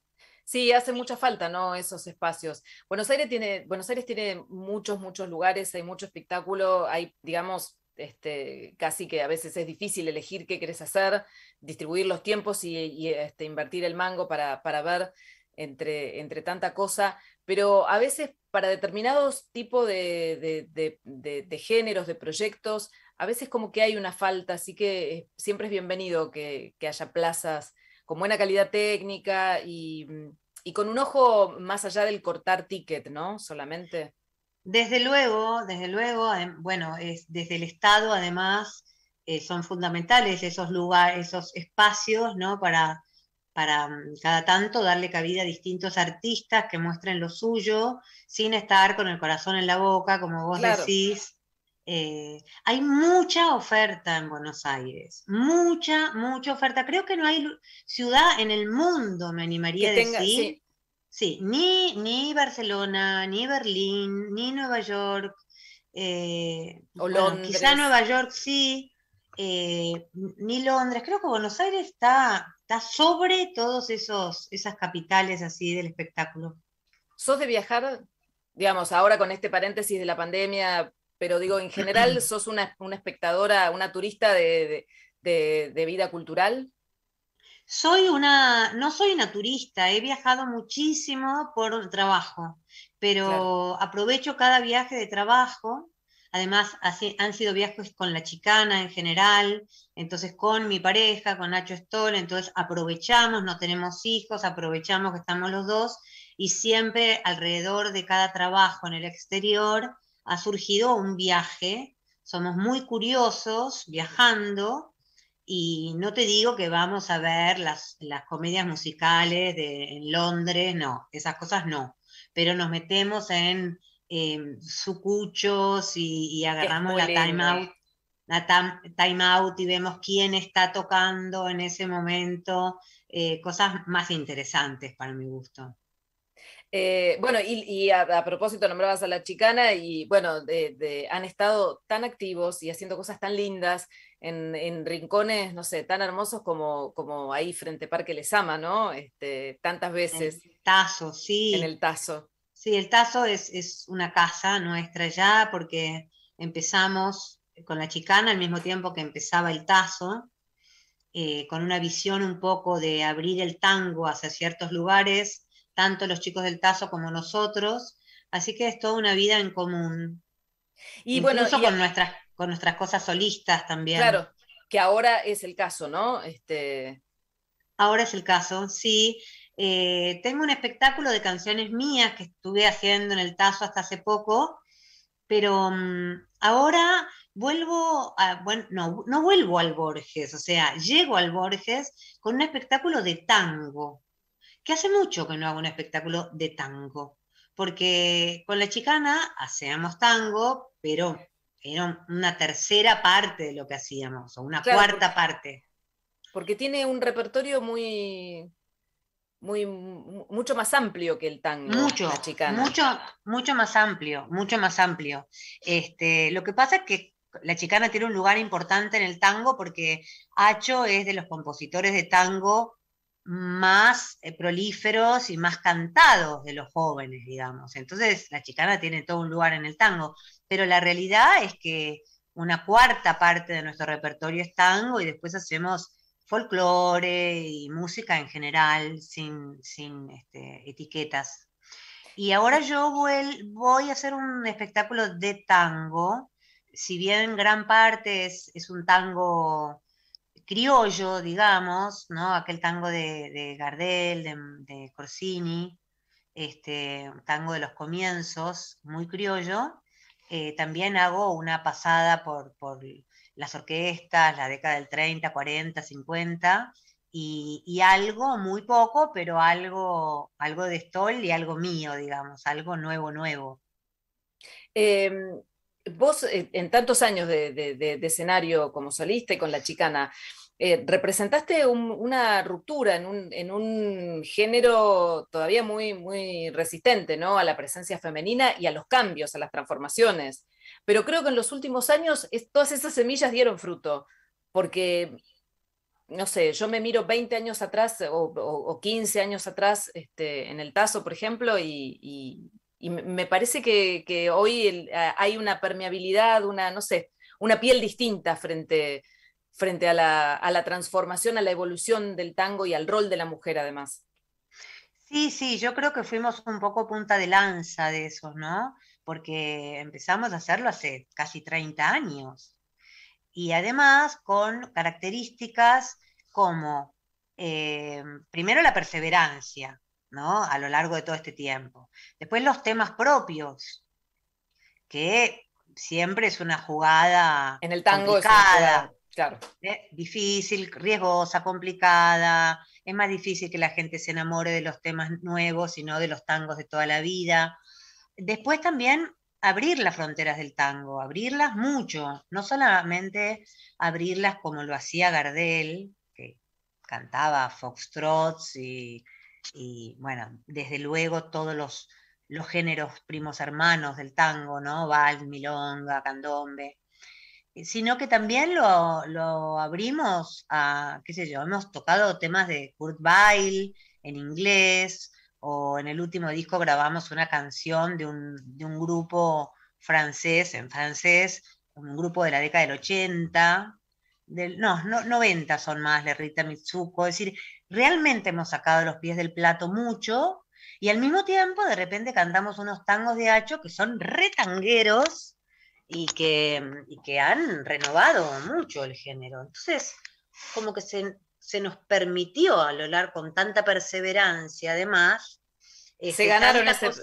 Sí, hace mucha falta, ¿no? Esos espacios. Buenos Aires tiene, Buenos Aires tiene muchos, muchos lugares, hay mucho espectáculo, hay, digamos, este, casi que a veces es difícil elegir qué querés hacer, distribuir los tiempos y, este, invertir el mango para, para ver entre, entre tanta cosa, pero a veces para determinados tipos de, de- de- géneros, de proyectos, a veces como que hay una falta, así que eh, siempre es bienvenido que, que haya plazas con buena calidad técnica y, y con un ojo más allá del cortar ticket, ¿no? Solamente. Desde luego, desde luego, bueno, es, desde el Estado además eh, son fundamentales esos lugares, esos espacios, ¿no? Para, para mm, cada tanto darle cabida a distintos artistas que muestren lo suyo, sin estar con el corazón en la boca, como vos Claro. decís. Eh, hay mucha oferta en Buenos Aires, mucha, mucha oferta. Creo que no hay ciudad en el mundo, me animaría Que a tenga- decir. sí. Sí, ni, ni Barcelona, ni Berlín, ni Nueva York. eh, O bueno, quizá Londres. Nueva York sí, eh, ni Londres. Creo que Buenos Aires está, está sobre todos esos, esas capitales así del espectáculo. ¿Sos de viajar, digamos, ahora con este paréntesis de la pandemia, pero digo, en general, (clears throat) sos una, una espectadora, una turista de, de- de- de vida cultural? Soy una, no soy una turista, he viajado muchísimo por trabajo, pero aprovecho cada viaje de trabajo. Además, así- han sido viajes con la chicana en general, entonces con mi pareja, con Nacho Stoll, entonces aprovechamos, no tenemos hijos, aprovechamos que estamos los dos y siempre alrededor de cada trabajo en el exterior ha surgido un viaje. Somos muy curiosos viajando y no te digo que vamos a ver las, comedias musicales de, en Londres, no, esas cosas no. Pero nos metemos en eh, sucuchos y, y agarramos la time out, la tam- time out y vemos quién está tocando en ese momento, eh, cosas más interesantes para mi gusto. Eh, bueno, y, y a, a propósito, nombrabas a la chicana y bueno, de- de- han estado tan activos y haciendo cosas tan lindas en, en rincones, no sé, tan hermosos como, como ahí frente Parque Lesama, ¿no? Este, tantas veces Tazo, sí. en el Tazo. Sí, el Tazo es, es una casa nuestra ya, porque empezamos con la chicana al mismo tiempo que empezaba el Tazo, eh, con una visión un poco de abrir el tango hacia ciertos lugares, tanto los chicos del Tazo como nosotros, así que es toda una vida en común. Y Incluso bueno, y- con, nuestras, con nuestras cosas solistas también. Claro, que ahora es el caso, ¿no? Este, Ahora es el caso, sí. Eh, tengo un espectáculo de canciones mías que estuve haciendo en el Tazo hasta hace poco, pero mm, ahora vuelvo a, bueno, no, no vuelvo al Borges, o sea, llego al Borges con un espectáculo de tango, que hace mucho que no hago un espectáculo de tango, porque con la chicana hacíamos tango, pero era una tercera parte de lo que hacíamos, o una Claro, cuarta parte. porque tiene un repertorio muy, muy, mu- mucho más amplio que el tango, Mucho, la chicana. mucho, mucho más amplio, mucho más amplio. Este, lo que pasa es que la chicana tiene un lugar importante en el tango porque Acho es de los compositores de tango más eh, prolíferos y más cantados de los jóvenes, digamos. Entonces, la chicana tiene todo un lugar en el tango, pero la realidad es que una cuarta parte de nuestro repertorio es tango y después hacemos folclore y música en general, sin, sin este, etiquetas. Y ahora yo voy a hacer un espectáculo de tango, si bien gran parte es, es un tango criollo, digamos, ¿no? Aquel tango de, de Gardel, de, de Corsini, este, tango de los comienzos, muy criollo. Eh, también hago una pasada por, por las orquestas, la década del 30, 40, 50, y, algo, muy poco, pero algo, algo de Stoll y algo mío, digamos, algo nuevo, nuevo. Eh, vos, eh, en tantos años de, de- escenario como solista y con la chicana, eh, representaste un- una ruptura en un, en un género todavía muy, muy resistente, ¿no? A la presencia femenina y a los cambios, a las transformaciones. Pero creo que en los últimos años es- todas esas semillas dieron fruto, porque, no sé, yo me miro 20 años atrás o, o- o 15 años atrás este, en el Tazo, por ejemplo, y, me- parece que, hoy hay una permeabilidad, una, no sé, una piel distinta frente, frente a la, a la transformación, a la evolución del tango y al rol de la mujer, además. Sí, sí, yo creo que fuimos un poco punta de lanza de eso, ¿no? Porque empezamos a hacerlo hace casi 30 años. Y además con características como, eh, primero la perseverancia, ¿no? A lo largo de todo este tiempo. Después los temas propios. que siempre es una jugada En el tango es complicada, jugada, claro. ¿eh? difícil, riesgosa, complicada. Es más difícil que la gente se enamore de los temas nuevos y no de los tangos de toda la vida. Después también abrir las fronteras del tango, abrirlas mucho, no solamente abrirlas como lo hacía Gardel, que cantaba foxtrots y, y, bueno, desde luego todos los, los géneros primos hermanos del tango, ¿no? Vals, milonga, candombe, eh, sino que también lo, lo abrimos a, qué sé yo, hemos tocado temas de Kurt Weill en inglés, o en el último disco grabamos una canción de un, de un grupo francés, en francés, un grupo de la década del 80, del, no, no, 90 son más, de Rita Mitsuko, es decir, realmente hemos sacado los pies del plato mucho y al mismo tiempo de repente cantamos unos tangos de hacho que son retangueros y que, y que han renovado mucho el género. Entonces, como que se, se nos permitió a lo largo con tanta perseverancia, además, Se este, ganaron ese, cosa-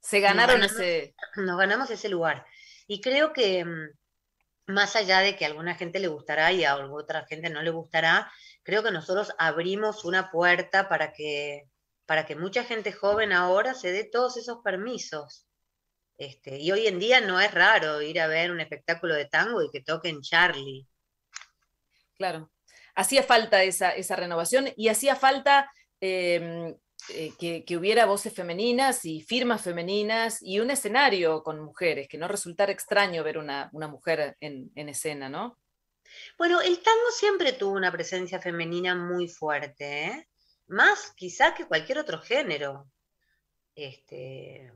se ganaron ganamos- ese, nos ganamos ese lugar. Y creo que mm, más allá de que a alguna gente le gustará y a otra gente no le gustará, creo que nosotros abrimos una puerta para que, para que mucha gente joven ahora se dé todos esos permisos. Este, y hoy en día no es raro ir a ver un espectáculo de tango y que toquen Charlie. Claro. Hacía falta esa, esa renovación y hacía falta eh, eh, que, que hubiera voces femeninas y firmas femeninas y un escenario con mujeres, que no resultara extraño ver una, una mujer en, en escena, ¿no? Bueno, el tango siempre tuvo una presencia femenina muy fuerte, ¿eh? Más quizá que cualquier otro género. Este,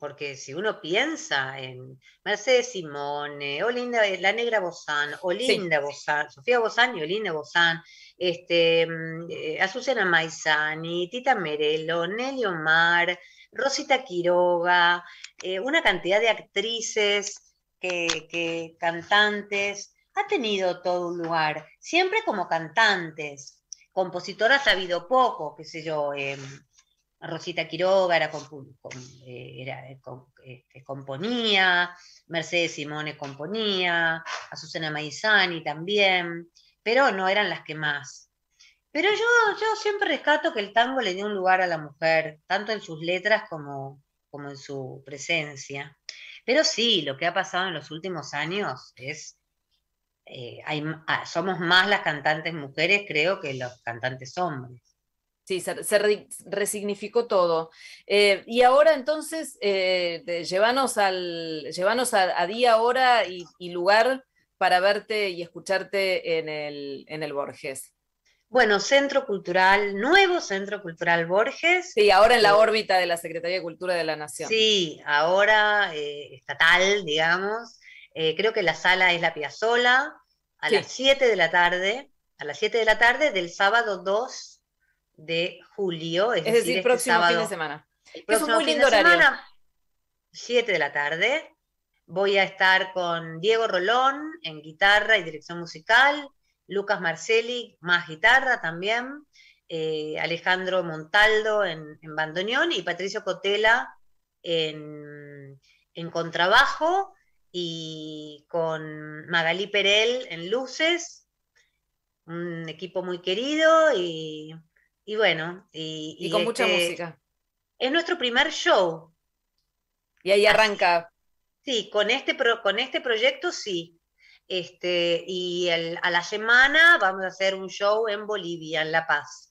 porque si uno piensa en Mercedes Simone, Olinda, la Negra Bozán, Olinda Bozán, Sofía Bozán y Olinda Bozán, este, mm, eh, Azucena Maizani, Tita Merelo, Nelly Omar, Rosita Quiroga, eh, una cantidad de actrices, que, que cantantes, ha tenido todo un lugar, siempre como cantantes. Compositoras ha habido poco, qué sé yo, em, Rosita Quiroga era eh, eh, este, componía, Mercedes Simone componía, Azucena Maizani también, pero no eran las que más. Pero yo, yo siempre rescato que el tango le dio un lugar a la mujer, tanto en sus letras como, como en su presencia. Pero sí, lo que ha pasado en los últimos años es, eh, hay, ah, somos más las cantantes mujeres, creo, que los cantantes hombres. Sí, se, se re- resignificó todo. Eh, y ahora entonces, eh, de- llévanos, al, llévanos a, a día, hora y, y lugar para verte y escucharte en el, en el Borges. Bueno, Centro Cultural, nuevo Centro Cultural Borges. Sí, ahora en la Eh, órbita de la Secretaría de Cultura de la Nación. Sí, ahora eh, estatal, digamos. Creo que la sala es la Piazzola a Sí. las 7 de la tarde, a las 7 de la tarde del sábado 2 de julio, es, Es decir, este próximo fin sábado- de semana. el Que es un próximo muy fin lindo de horario. semana, 7 de la tarde. Voy a estar con Diego Rolón en guitarra y dirección musical, Lucas Marcelli, más guitarra también, eh, Alejandro Montaldo en, en bandoneón y Patricio Cotela en, en contrabajo y con Magalí Perel en luces, un equipo muy querido y, y bueno. Y, Y con mucha este, música. Es nuestro primer show. Y ahí arranca. Sí, con este, pro- con este proyecto sí. Este, y el- a la semana vamos a hacer un show en Bolivia, en La Paz.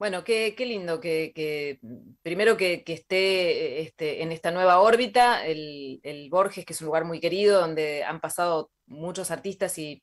Bueno, qué, qué lindo que, que, primero que, que esté este, en esta nueva órbita, el, el Borges, que es un lugar muy querido, donde han pasado muchos artistas y,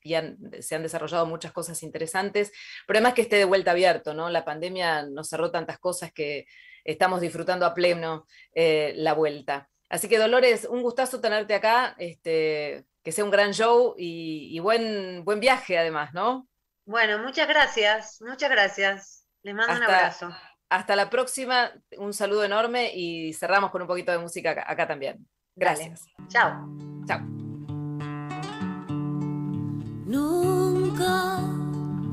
se han desarrollado muchas cosas interesantes, pero además que esté de vuelta abierto, ¿no? La pandemia nos cerró tantas cosas que estamos disfrutando a pleno eh, la vuelta. Así que Dolores, un gustazo tenerte acá, este, que sea un gran show y, y buen, buen viaje además, ¿no? Bueno, muchas gracias, muchas gracias. Les mando un abrazo. Hasta la próxima, un saludo enorme y cerramos con un poquito de música acá, también. Gracias. Chao. Chao. Nunca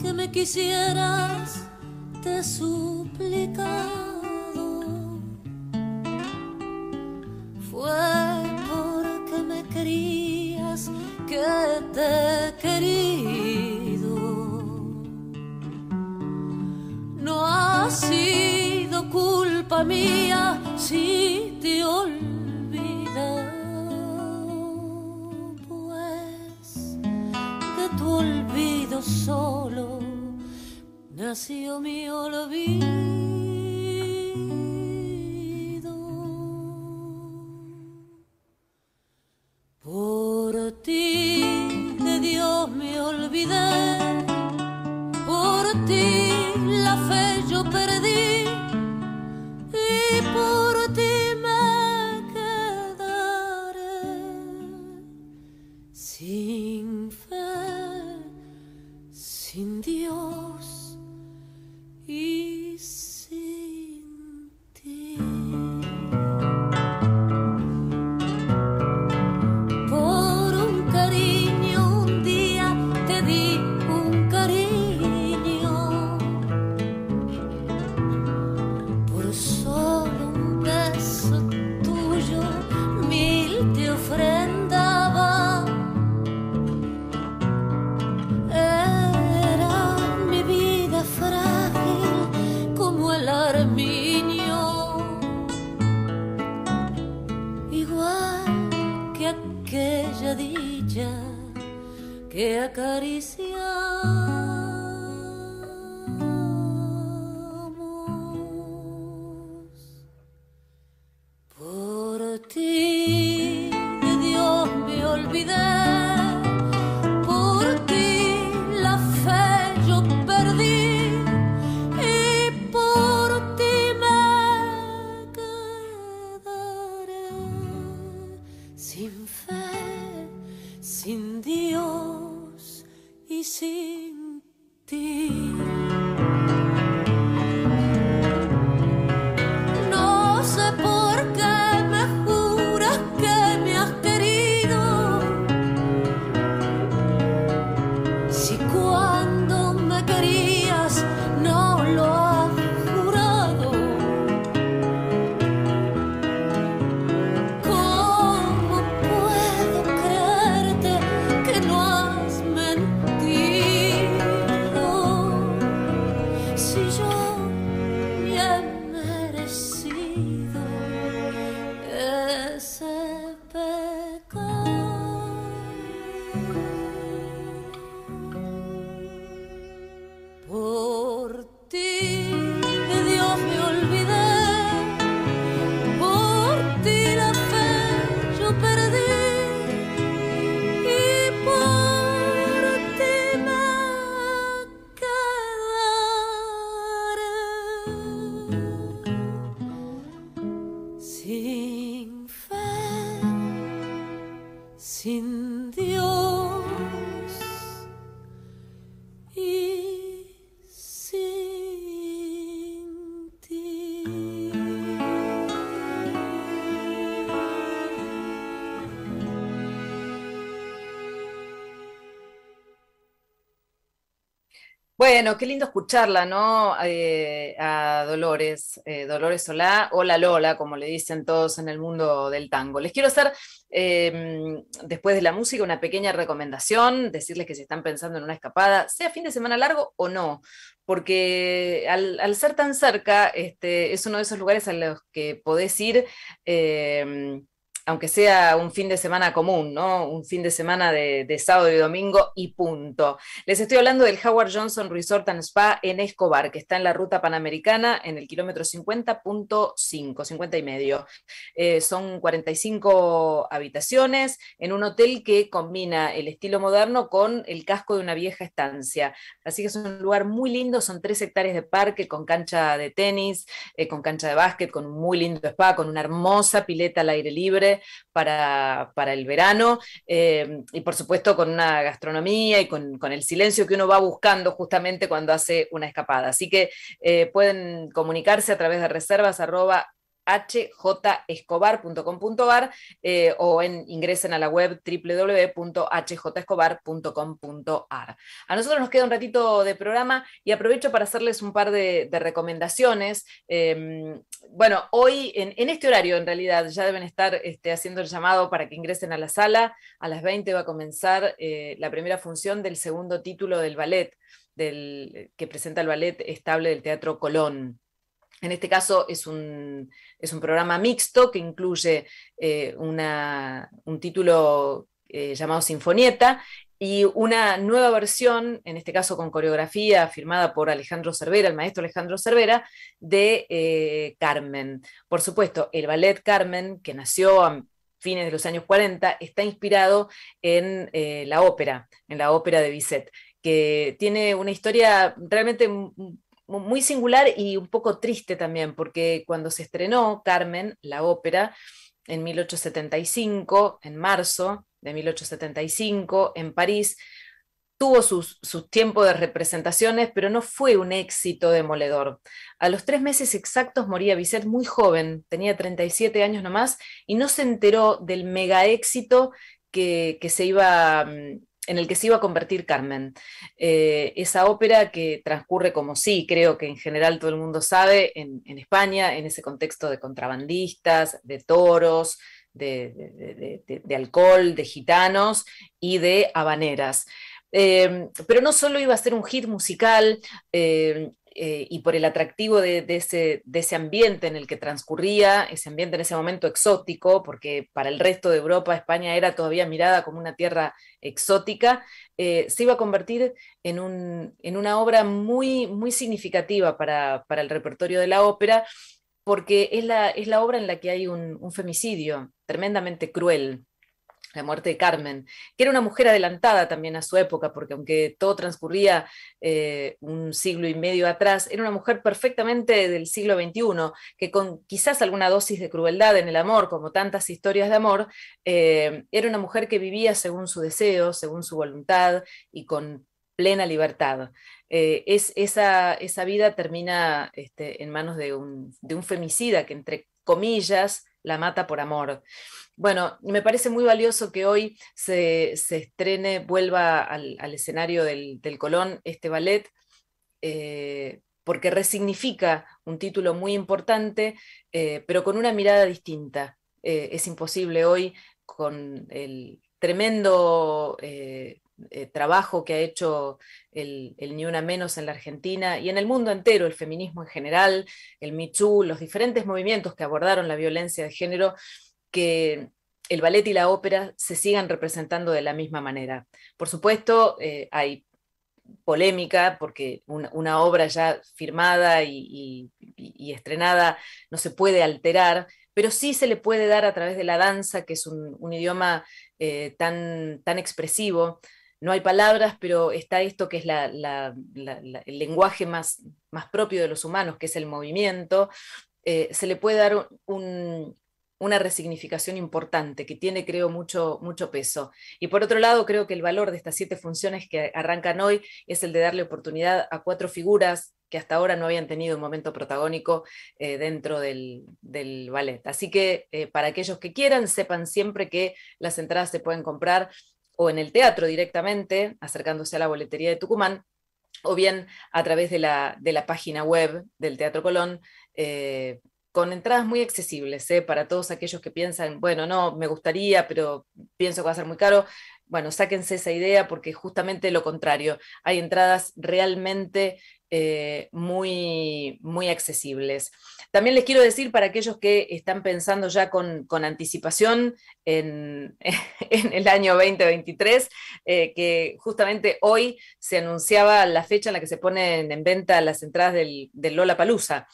que me quisieras te suplicado. Fue porque me querías que te querías. mía, si te olvida, pues de tu olvido solo nació mi olvido. Bueno, qué lindo escucharla, ¿no? Eh, a Dolores, eh, Dolores Solá, o la Lola, como le dicen todos en el mundo del tango. Les quiero hacer, eh, después de la música, una pequeña recomendación, decirles que si están pensando en una escapada, sea fin de semana largo o no, porque al, ser tan cerca, este, es uno de esos lugares a los que podés ir. Aunque sea un fin de semana común, ¿no? Un fin de semana de, de sábado y domingo y punto. Les estoy hablando del Howard Johnson Resort and Spa en Escobar, que está en la ruta panamericana en el kilómetro 50.5, 50 y medio. Eh, son 45 habitaciones en un hotel que combina el estilo moderno con el casco de una vieja estancia. Así que es un lugar muy lindo, son tres hectáreas de parque con cancha de tenis, eh, con cancha de básquet, con un muy lindo spa, con una hermosa pileta al aire libre para, para el verano eh, y por supuesto con una gastronomía y con, con, el silencio que uno va buscando justamente cuando hace una escapada. Así que eh, pueden comunicarse a través de reservas arroba hjescobar.com.ar eh, o en, ingresen a la web www.hjescobar.com.ar. A nosotros nos queda un ratito de programa y aprovecho para hacerles un par de, recomendaciones. Eh, bueno, hoy en, en, este horario en realidad ya deben estar este, haciendo el llamado para que ingresen a la sala. A las 20 va a comenzar eh, la primera función del segundo título del ballet. Del, que presenta el ballet estable del Teatro Colón. En este caso es un, es un programa mixto que incluye eh, una, un título eh, llamado Sinfonieta, y una nueva versión, en este caso con coreografía firmada por Alejandro Cervera, el maestro Alejandro Cervera, de eh, Carmen. Por supuesto, el ballet Carmen, que nació a fines de los años 40, está inspirado en la ópera, en la ópera de Bizet, que tiene una historia realmente muy singular y un poco triste también, porque cuando se estrenó Carmen, la ópera, en 1875, en marzo de 1875, en París, tuvo sus, sus tiempos de representaciones, pero no fue un éxito demoledor. A los tres meses exactos moría Bizet muy joven, tenía 37 años nomás, y no se enteró del mega éxito que, que se iba mm, en el que se iba a convertir Carmen. Eh, esa ópera que transcurre como sí, creo que en general todo el mundo sabe, en, España, en ese contexto de contrabandistas, de toros, de alcohol, de gitanos y de habaneras. Eh, pero no solo iba a ser un hit musical, eh, eh, y por el atractivo de, ese, de, ese, ambiente en el que transcurría, ese ambiente en ese momento exótico, porque para el resto de Europa España era todavía mirada como una tierra exótica, eh, se iba a convertir en, un, en, una obra muy, muy significativa para, para, el repertorio de la ópera, porque es la, es la obra en la que hay un femicidio tremendamente cruel la muerte de Carmen, que era una mujer adelantada también a su época, porque aunque todo transcurría eh, un siglo y medio atrás, era una mujer perfectamente del siglo XXI, que con quizás alguna dosis de crueldad en el amor, como tantas historias de amor, eh, era una mujer que vivía según su deseo, según su voluntad y con plena libertad. Eh, es, esa, vida termina este, en manos de un femicida que, entre comillas, la mata por amor. Bueno, me parece muy valioso que hoy se, se estrene, vuelva al, al escenario del, del, Colón este ballet, eh, porque resignifica un título muy importante, eh, pero con una mirada distinta. Eh, es imposible hoy, con el tremendo eh, trabajo que ha hecho el, el, Ni Una Menos en la Argentina y en el mundo entero, el feminismo en general, el Too, los diferentes movimientos que abordaron la violencia de género, que el ballet y la ópera se sigan representando de la misma manera. Por supuesto, eh, hay polémica porque una, obra ya firmada y, estrenada no se puede alterar, pero sí se le puede dar a través de la danza, que es un, idioma eh, tan, tan expresivo. No hay palabras, pero está esto que es el lenguaje más, más propio de los humanos, que es el movimiento. Eh, se le puede dar un, una resignificación importante que tiene, creo, mucho, mucho peso. Y por otro lado, creo que el valor de estas siete funciones que arrancan hoy es el de darle oportunidad a cuatro figuras que hasta ahora no habían tenido un momento protagónico eh, dentro del, ballet. Así que eh, para aquellos que quieran, sepan siempre que las entradas se pueden comprar o en el teatro directamente, acercándose a la boletería de Tucumán, o bien a través de la, página web del Teatro Colón, eh, con entradas muy accesibles, para todos aquellos que piensan, bueno, no, me gustaría, pero pienso que va a ser muy caro. Bueno, sáquense esa idea porque justamente lo contrario, hay entradas realmente eh, muy, muy accesibles. También les quiero decir para aquellos que están pensando ya con, anticipación (laughs) en, el año 2023, eh, que justamente hoy se anunciaba la fecha en la que se ponen en venta las entradas del, Lola Palusa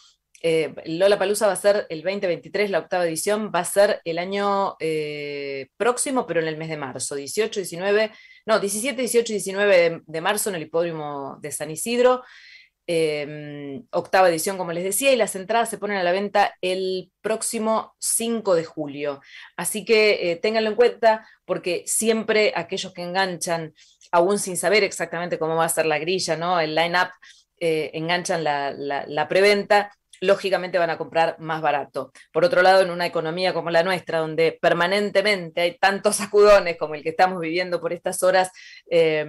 eh, Lola Palusa va a ser el 2023, la octava edición, va a ser el año eh, próximo, pero en el mes de marzo, 18, 19, no, 17, 18 y 19 de, de marzo en el hipódromo de San Isidro. Eh, octava edición, como les decía, y las entradas se ponen a la venta el próximo 5 de julio. Así que eh, ténganlo en cuenta porque siempre aquellos que enganchan, aún sin saber exactamente cómo va a ser la grilla, ¿no? el line-up, eh, enganchan la preventa lógicamente van a comprar más barato. Por otro lado, en una economía como la nuestra, donde permanentemente hay tantos sacudones como el que estamos viviendo por estas horas eh,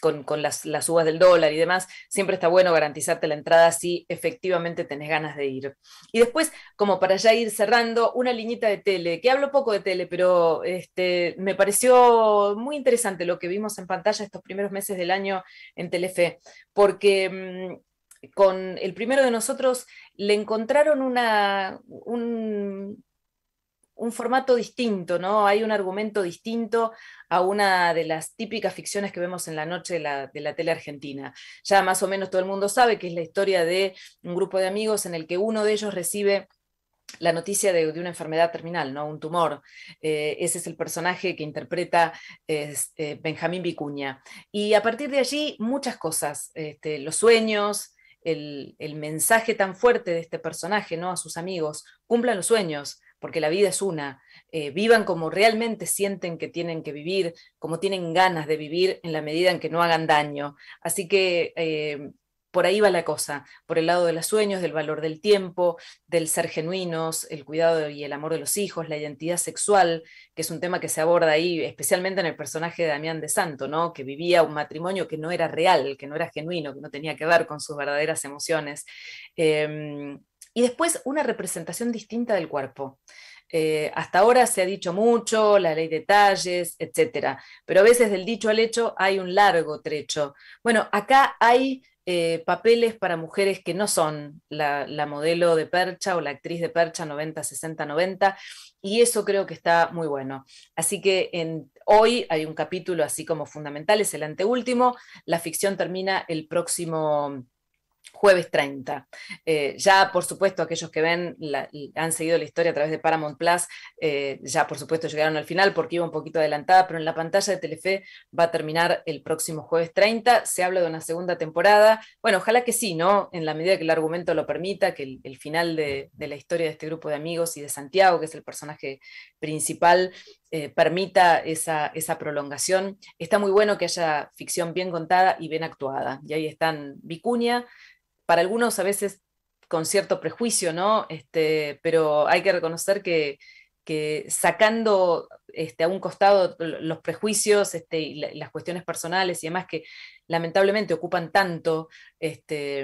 con, con las, las, uvas del dólar y demás, siempre está bueno garantizarte la entrada si efectivamente tenés ganas de ir. Y después, como para ya ir cerrando, una liñita de tele, que hablo poco de tele, pero este, me pareció muy interesante lo que vimos en pantalla estos primeros meses del año en Telefe, porque mmm, con el primero de nosotros le encontraron un, un formato distinto, ¿no? Hay un argumento distinto a una de las típicas ficciones que vemos en la noche de la, de la tele argentina. Ya más o menos todo el mundo sabe que es la historia de un grupo de amigos en el que uno de ellos recibe la noticia de, de una enfermedad terminal, ¿no? un tumor. Eh, ese es el personaje que interpreta eh, Benjamín Vicuña. Y a partir de allí, muchas cosas, este, los sueños, el, el mensaje tan fuerte de este personaje ¿no? a sus amigos, cumplan los sueños, porque la vida es una, eh, vivan como realmente sienten que tienen que vivir, como tienen ganas de vivir en la medida en que no hagan daño. Así que eh, por ahí va la cosa, por el lado de los sueños, del valor del tiempo, del ser genuinos, el cuidado y el amor de los hijos, la identidad sexual, que es un tema que se aborda ahí, especialmente en el personaje de Damián de Santo, ¿no? que vivía un matrimonio que no era real, que no era genuino, que no tenía que ver con sus verdaderas emociones. Eh, y después una representación distinta del cuerpo. Eh, hasta ahora se ha dicho mucho, la ley de detalles, etcétera, pero a veces del dicho al hecho hay un largo trecho. Bueno, acá hay eh, papeles para mujeres que no son la, modelo de percha o la actriz de percha 90, 60, 90, y eso creo que está muy bueno. Así que hoy hay un capítulo así como fundamental, es el anteúltimo, la ficción termina el próximo jueves 30. Eh, ya, por supuesto, aquellos que ven, la, han seguido la historia a través de Paramount Plus, eh, ya por supuesto llegaron al final porque iba un poquito adelantada, pero en la pantalla de Telefe va a terminar el próximo jueves 30. Se habla de una segunda temporada. Bueno, ojalá que sí, ¿no? En la medida que el argumento lo permita, que el, final de, de, la historia de este grupo de amigos y de Santiago, que es el personaje principal, eh, permita esa, esa prolongación. Está muy bueno que haya ficción bien contada y bien actuada. Y ahí están Vicuña, para algunos a veces con cierto prejuicio, ¿no? Este, pero hay que reconocer que, sacando este, a un costado los prejuicios este, y la, las cuestiones personales y demás que lamentablemente ocupan tanto este,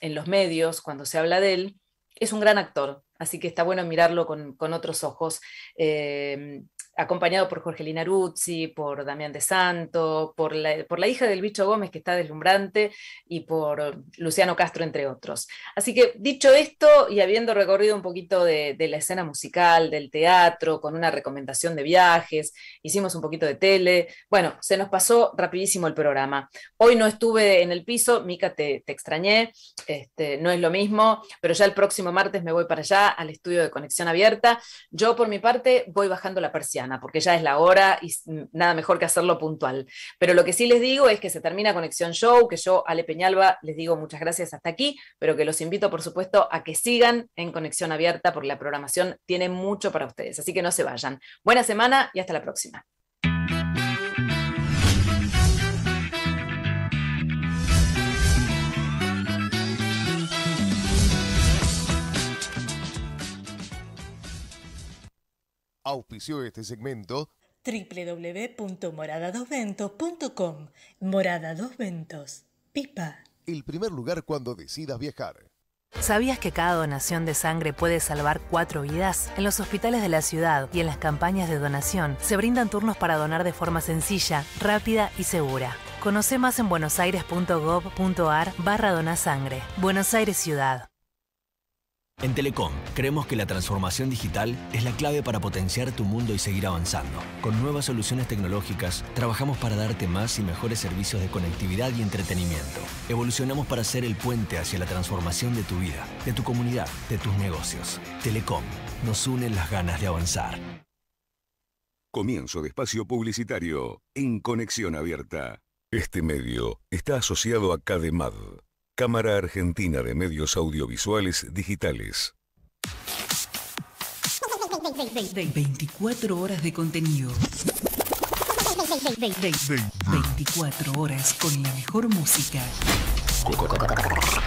en los medios cuando se habla de él, es un gran actor, así que está bueno mirarlo con, con otros ojos. Eh, acompañado por Jorgelina Ruzzi, por Damián de Santo, por la, hija del Bicho Gómez, que está deslumbrante, y por Luciano Castro, entre otros. Así que, dicho esto, y habiendo recorrido un poquito de, de la escena musical, del teatro, con una recomendación de viajes, hicimos un poquito de tele, bueno, se nos pasó rapidísimo el programa. Hoy no estuve en el piso, Mica, te, te extrañé, este, no es lo mismo, pero ya el próximo martes me voy para allá, al estudio de conexión abierta. Yo, por mi parte, voy bajando la persiana porque ya es la hora y nada mejor que hacerlo puntual. Pero lo que sí les digo es que se termina Conexión Show, que yo, Ale Peñalba, les digo muchas gracias hasta aquí, pero que los invito, por supuesto, a que sigan en Conexión Abierta, porque la programación tiene mucho para ustedes. Así que no se vayan. Buena semana y hasta la próxima. Auspició este segmento www.moradadosventos.com Morada Dos Ventos. Pipa. El primer lugar cuando decidas viajar. ¿Sabías que cada donación de sangre puede salvar cuatro vidas? En los hospitales de la ciudad y en las campañas de donación se brindan turnos para donar de forma sencilla, rápida y segura. Conoce más en buenosaires.gov.ar barra donasangre. Buenos Aires Ciudad. En Telecom, creemos que la transformación digital es la clave para potenciar tu mundo y seguir avanzando. Con nuevas soluciones tecnológicas, trabajamos para darte más y mejores servicios de conectividad y entretenimiento. Evolucionamos para ser el puente hacia la transformación de tu vida, de tu comunidad, de tus negocios. Telecom, nos unen las ganas de avanzar. Comienzo de espacio publicitario en Conexión Abierta. Este medio está asociado a CADEMAD Cámara Argentina de Medios Audiovisuales Digitales. 24 horas de contenido. 24 horas con la mejor música.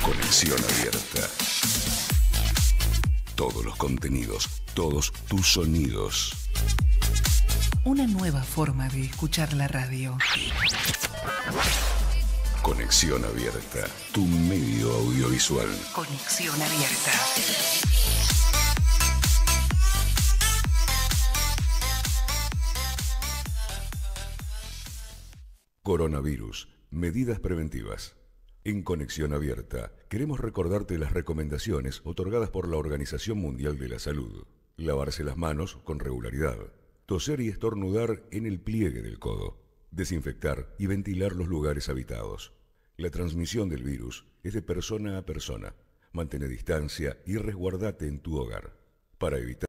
Conexión abierta. Todos los contenidos, todos tus sonidos. Una nueva forma de escuchar la radio. Conexión Abierta, tu medio audiovisual. Conexión Abierta. Coronavirus, medidas preventivas. En Conexión Abierta, queremos recordarte las recomendaciones otorgadas por la Organización Mundial de la Salud. Lavarse las manos con regularidad. Toser y estornudar en el pliegue del codo. Desinfectar y ventilar los lugares habitados. La transmisión del virus es de persona a persona. Mantén distancia y resguardate en tu hogar. Para evitar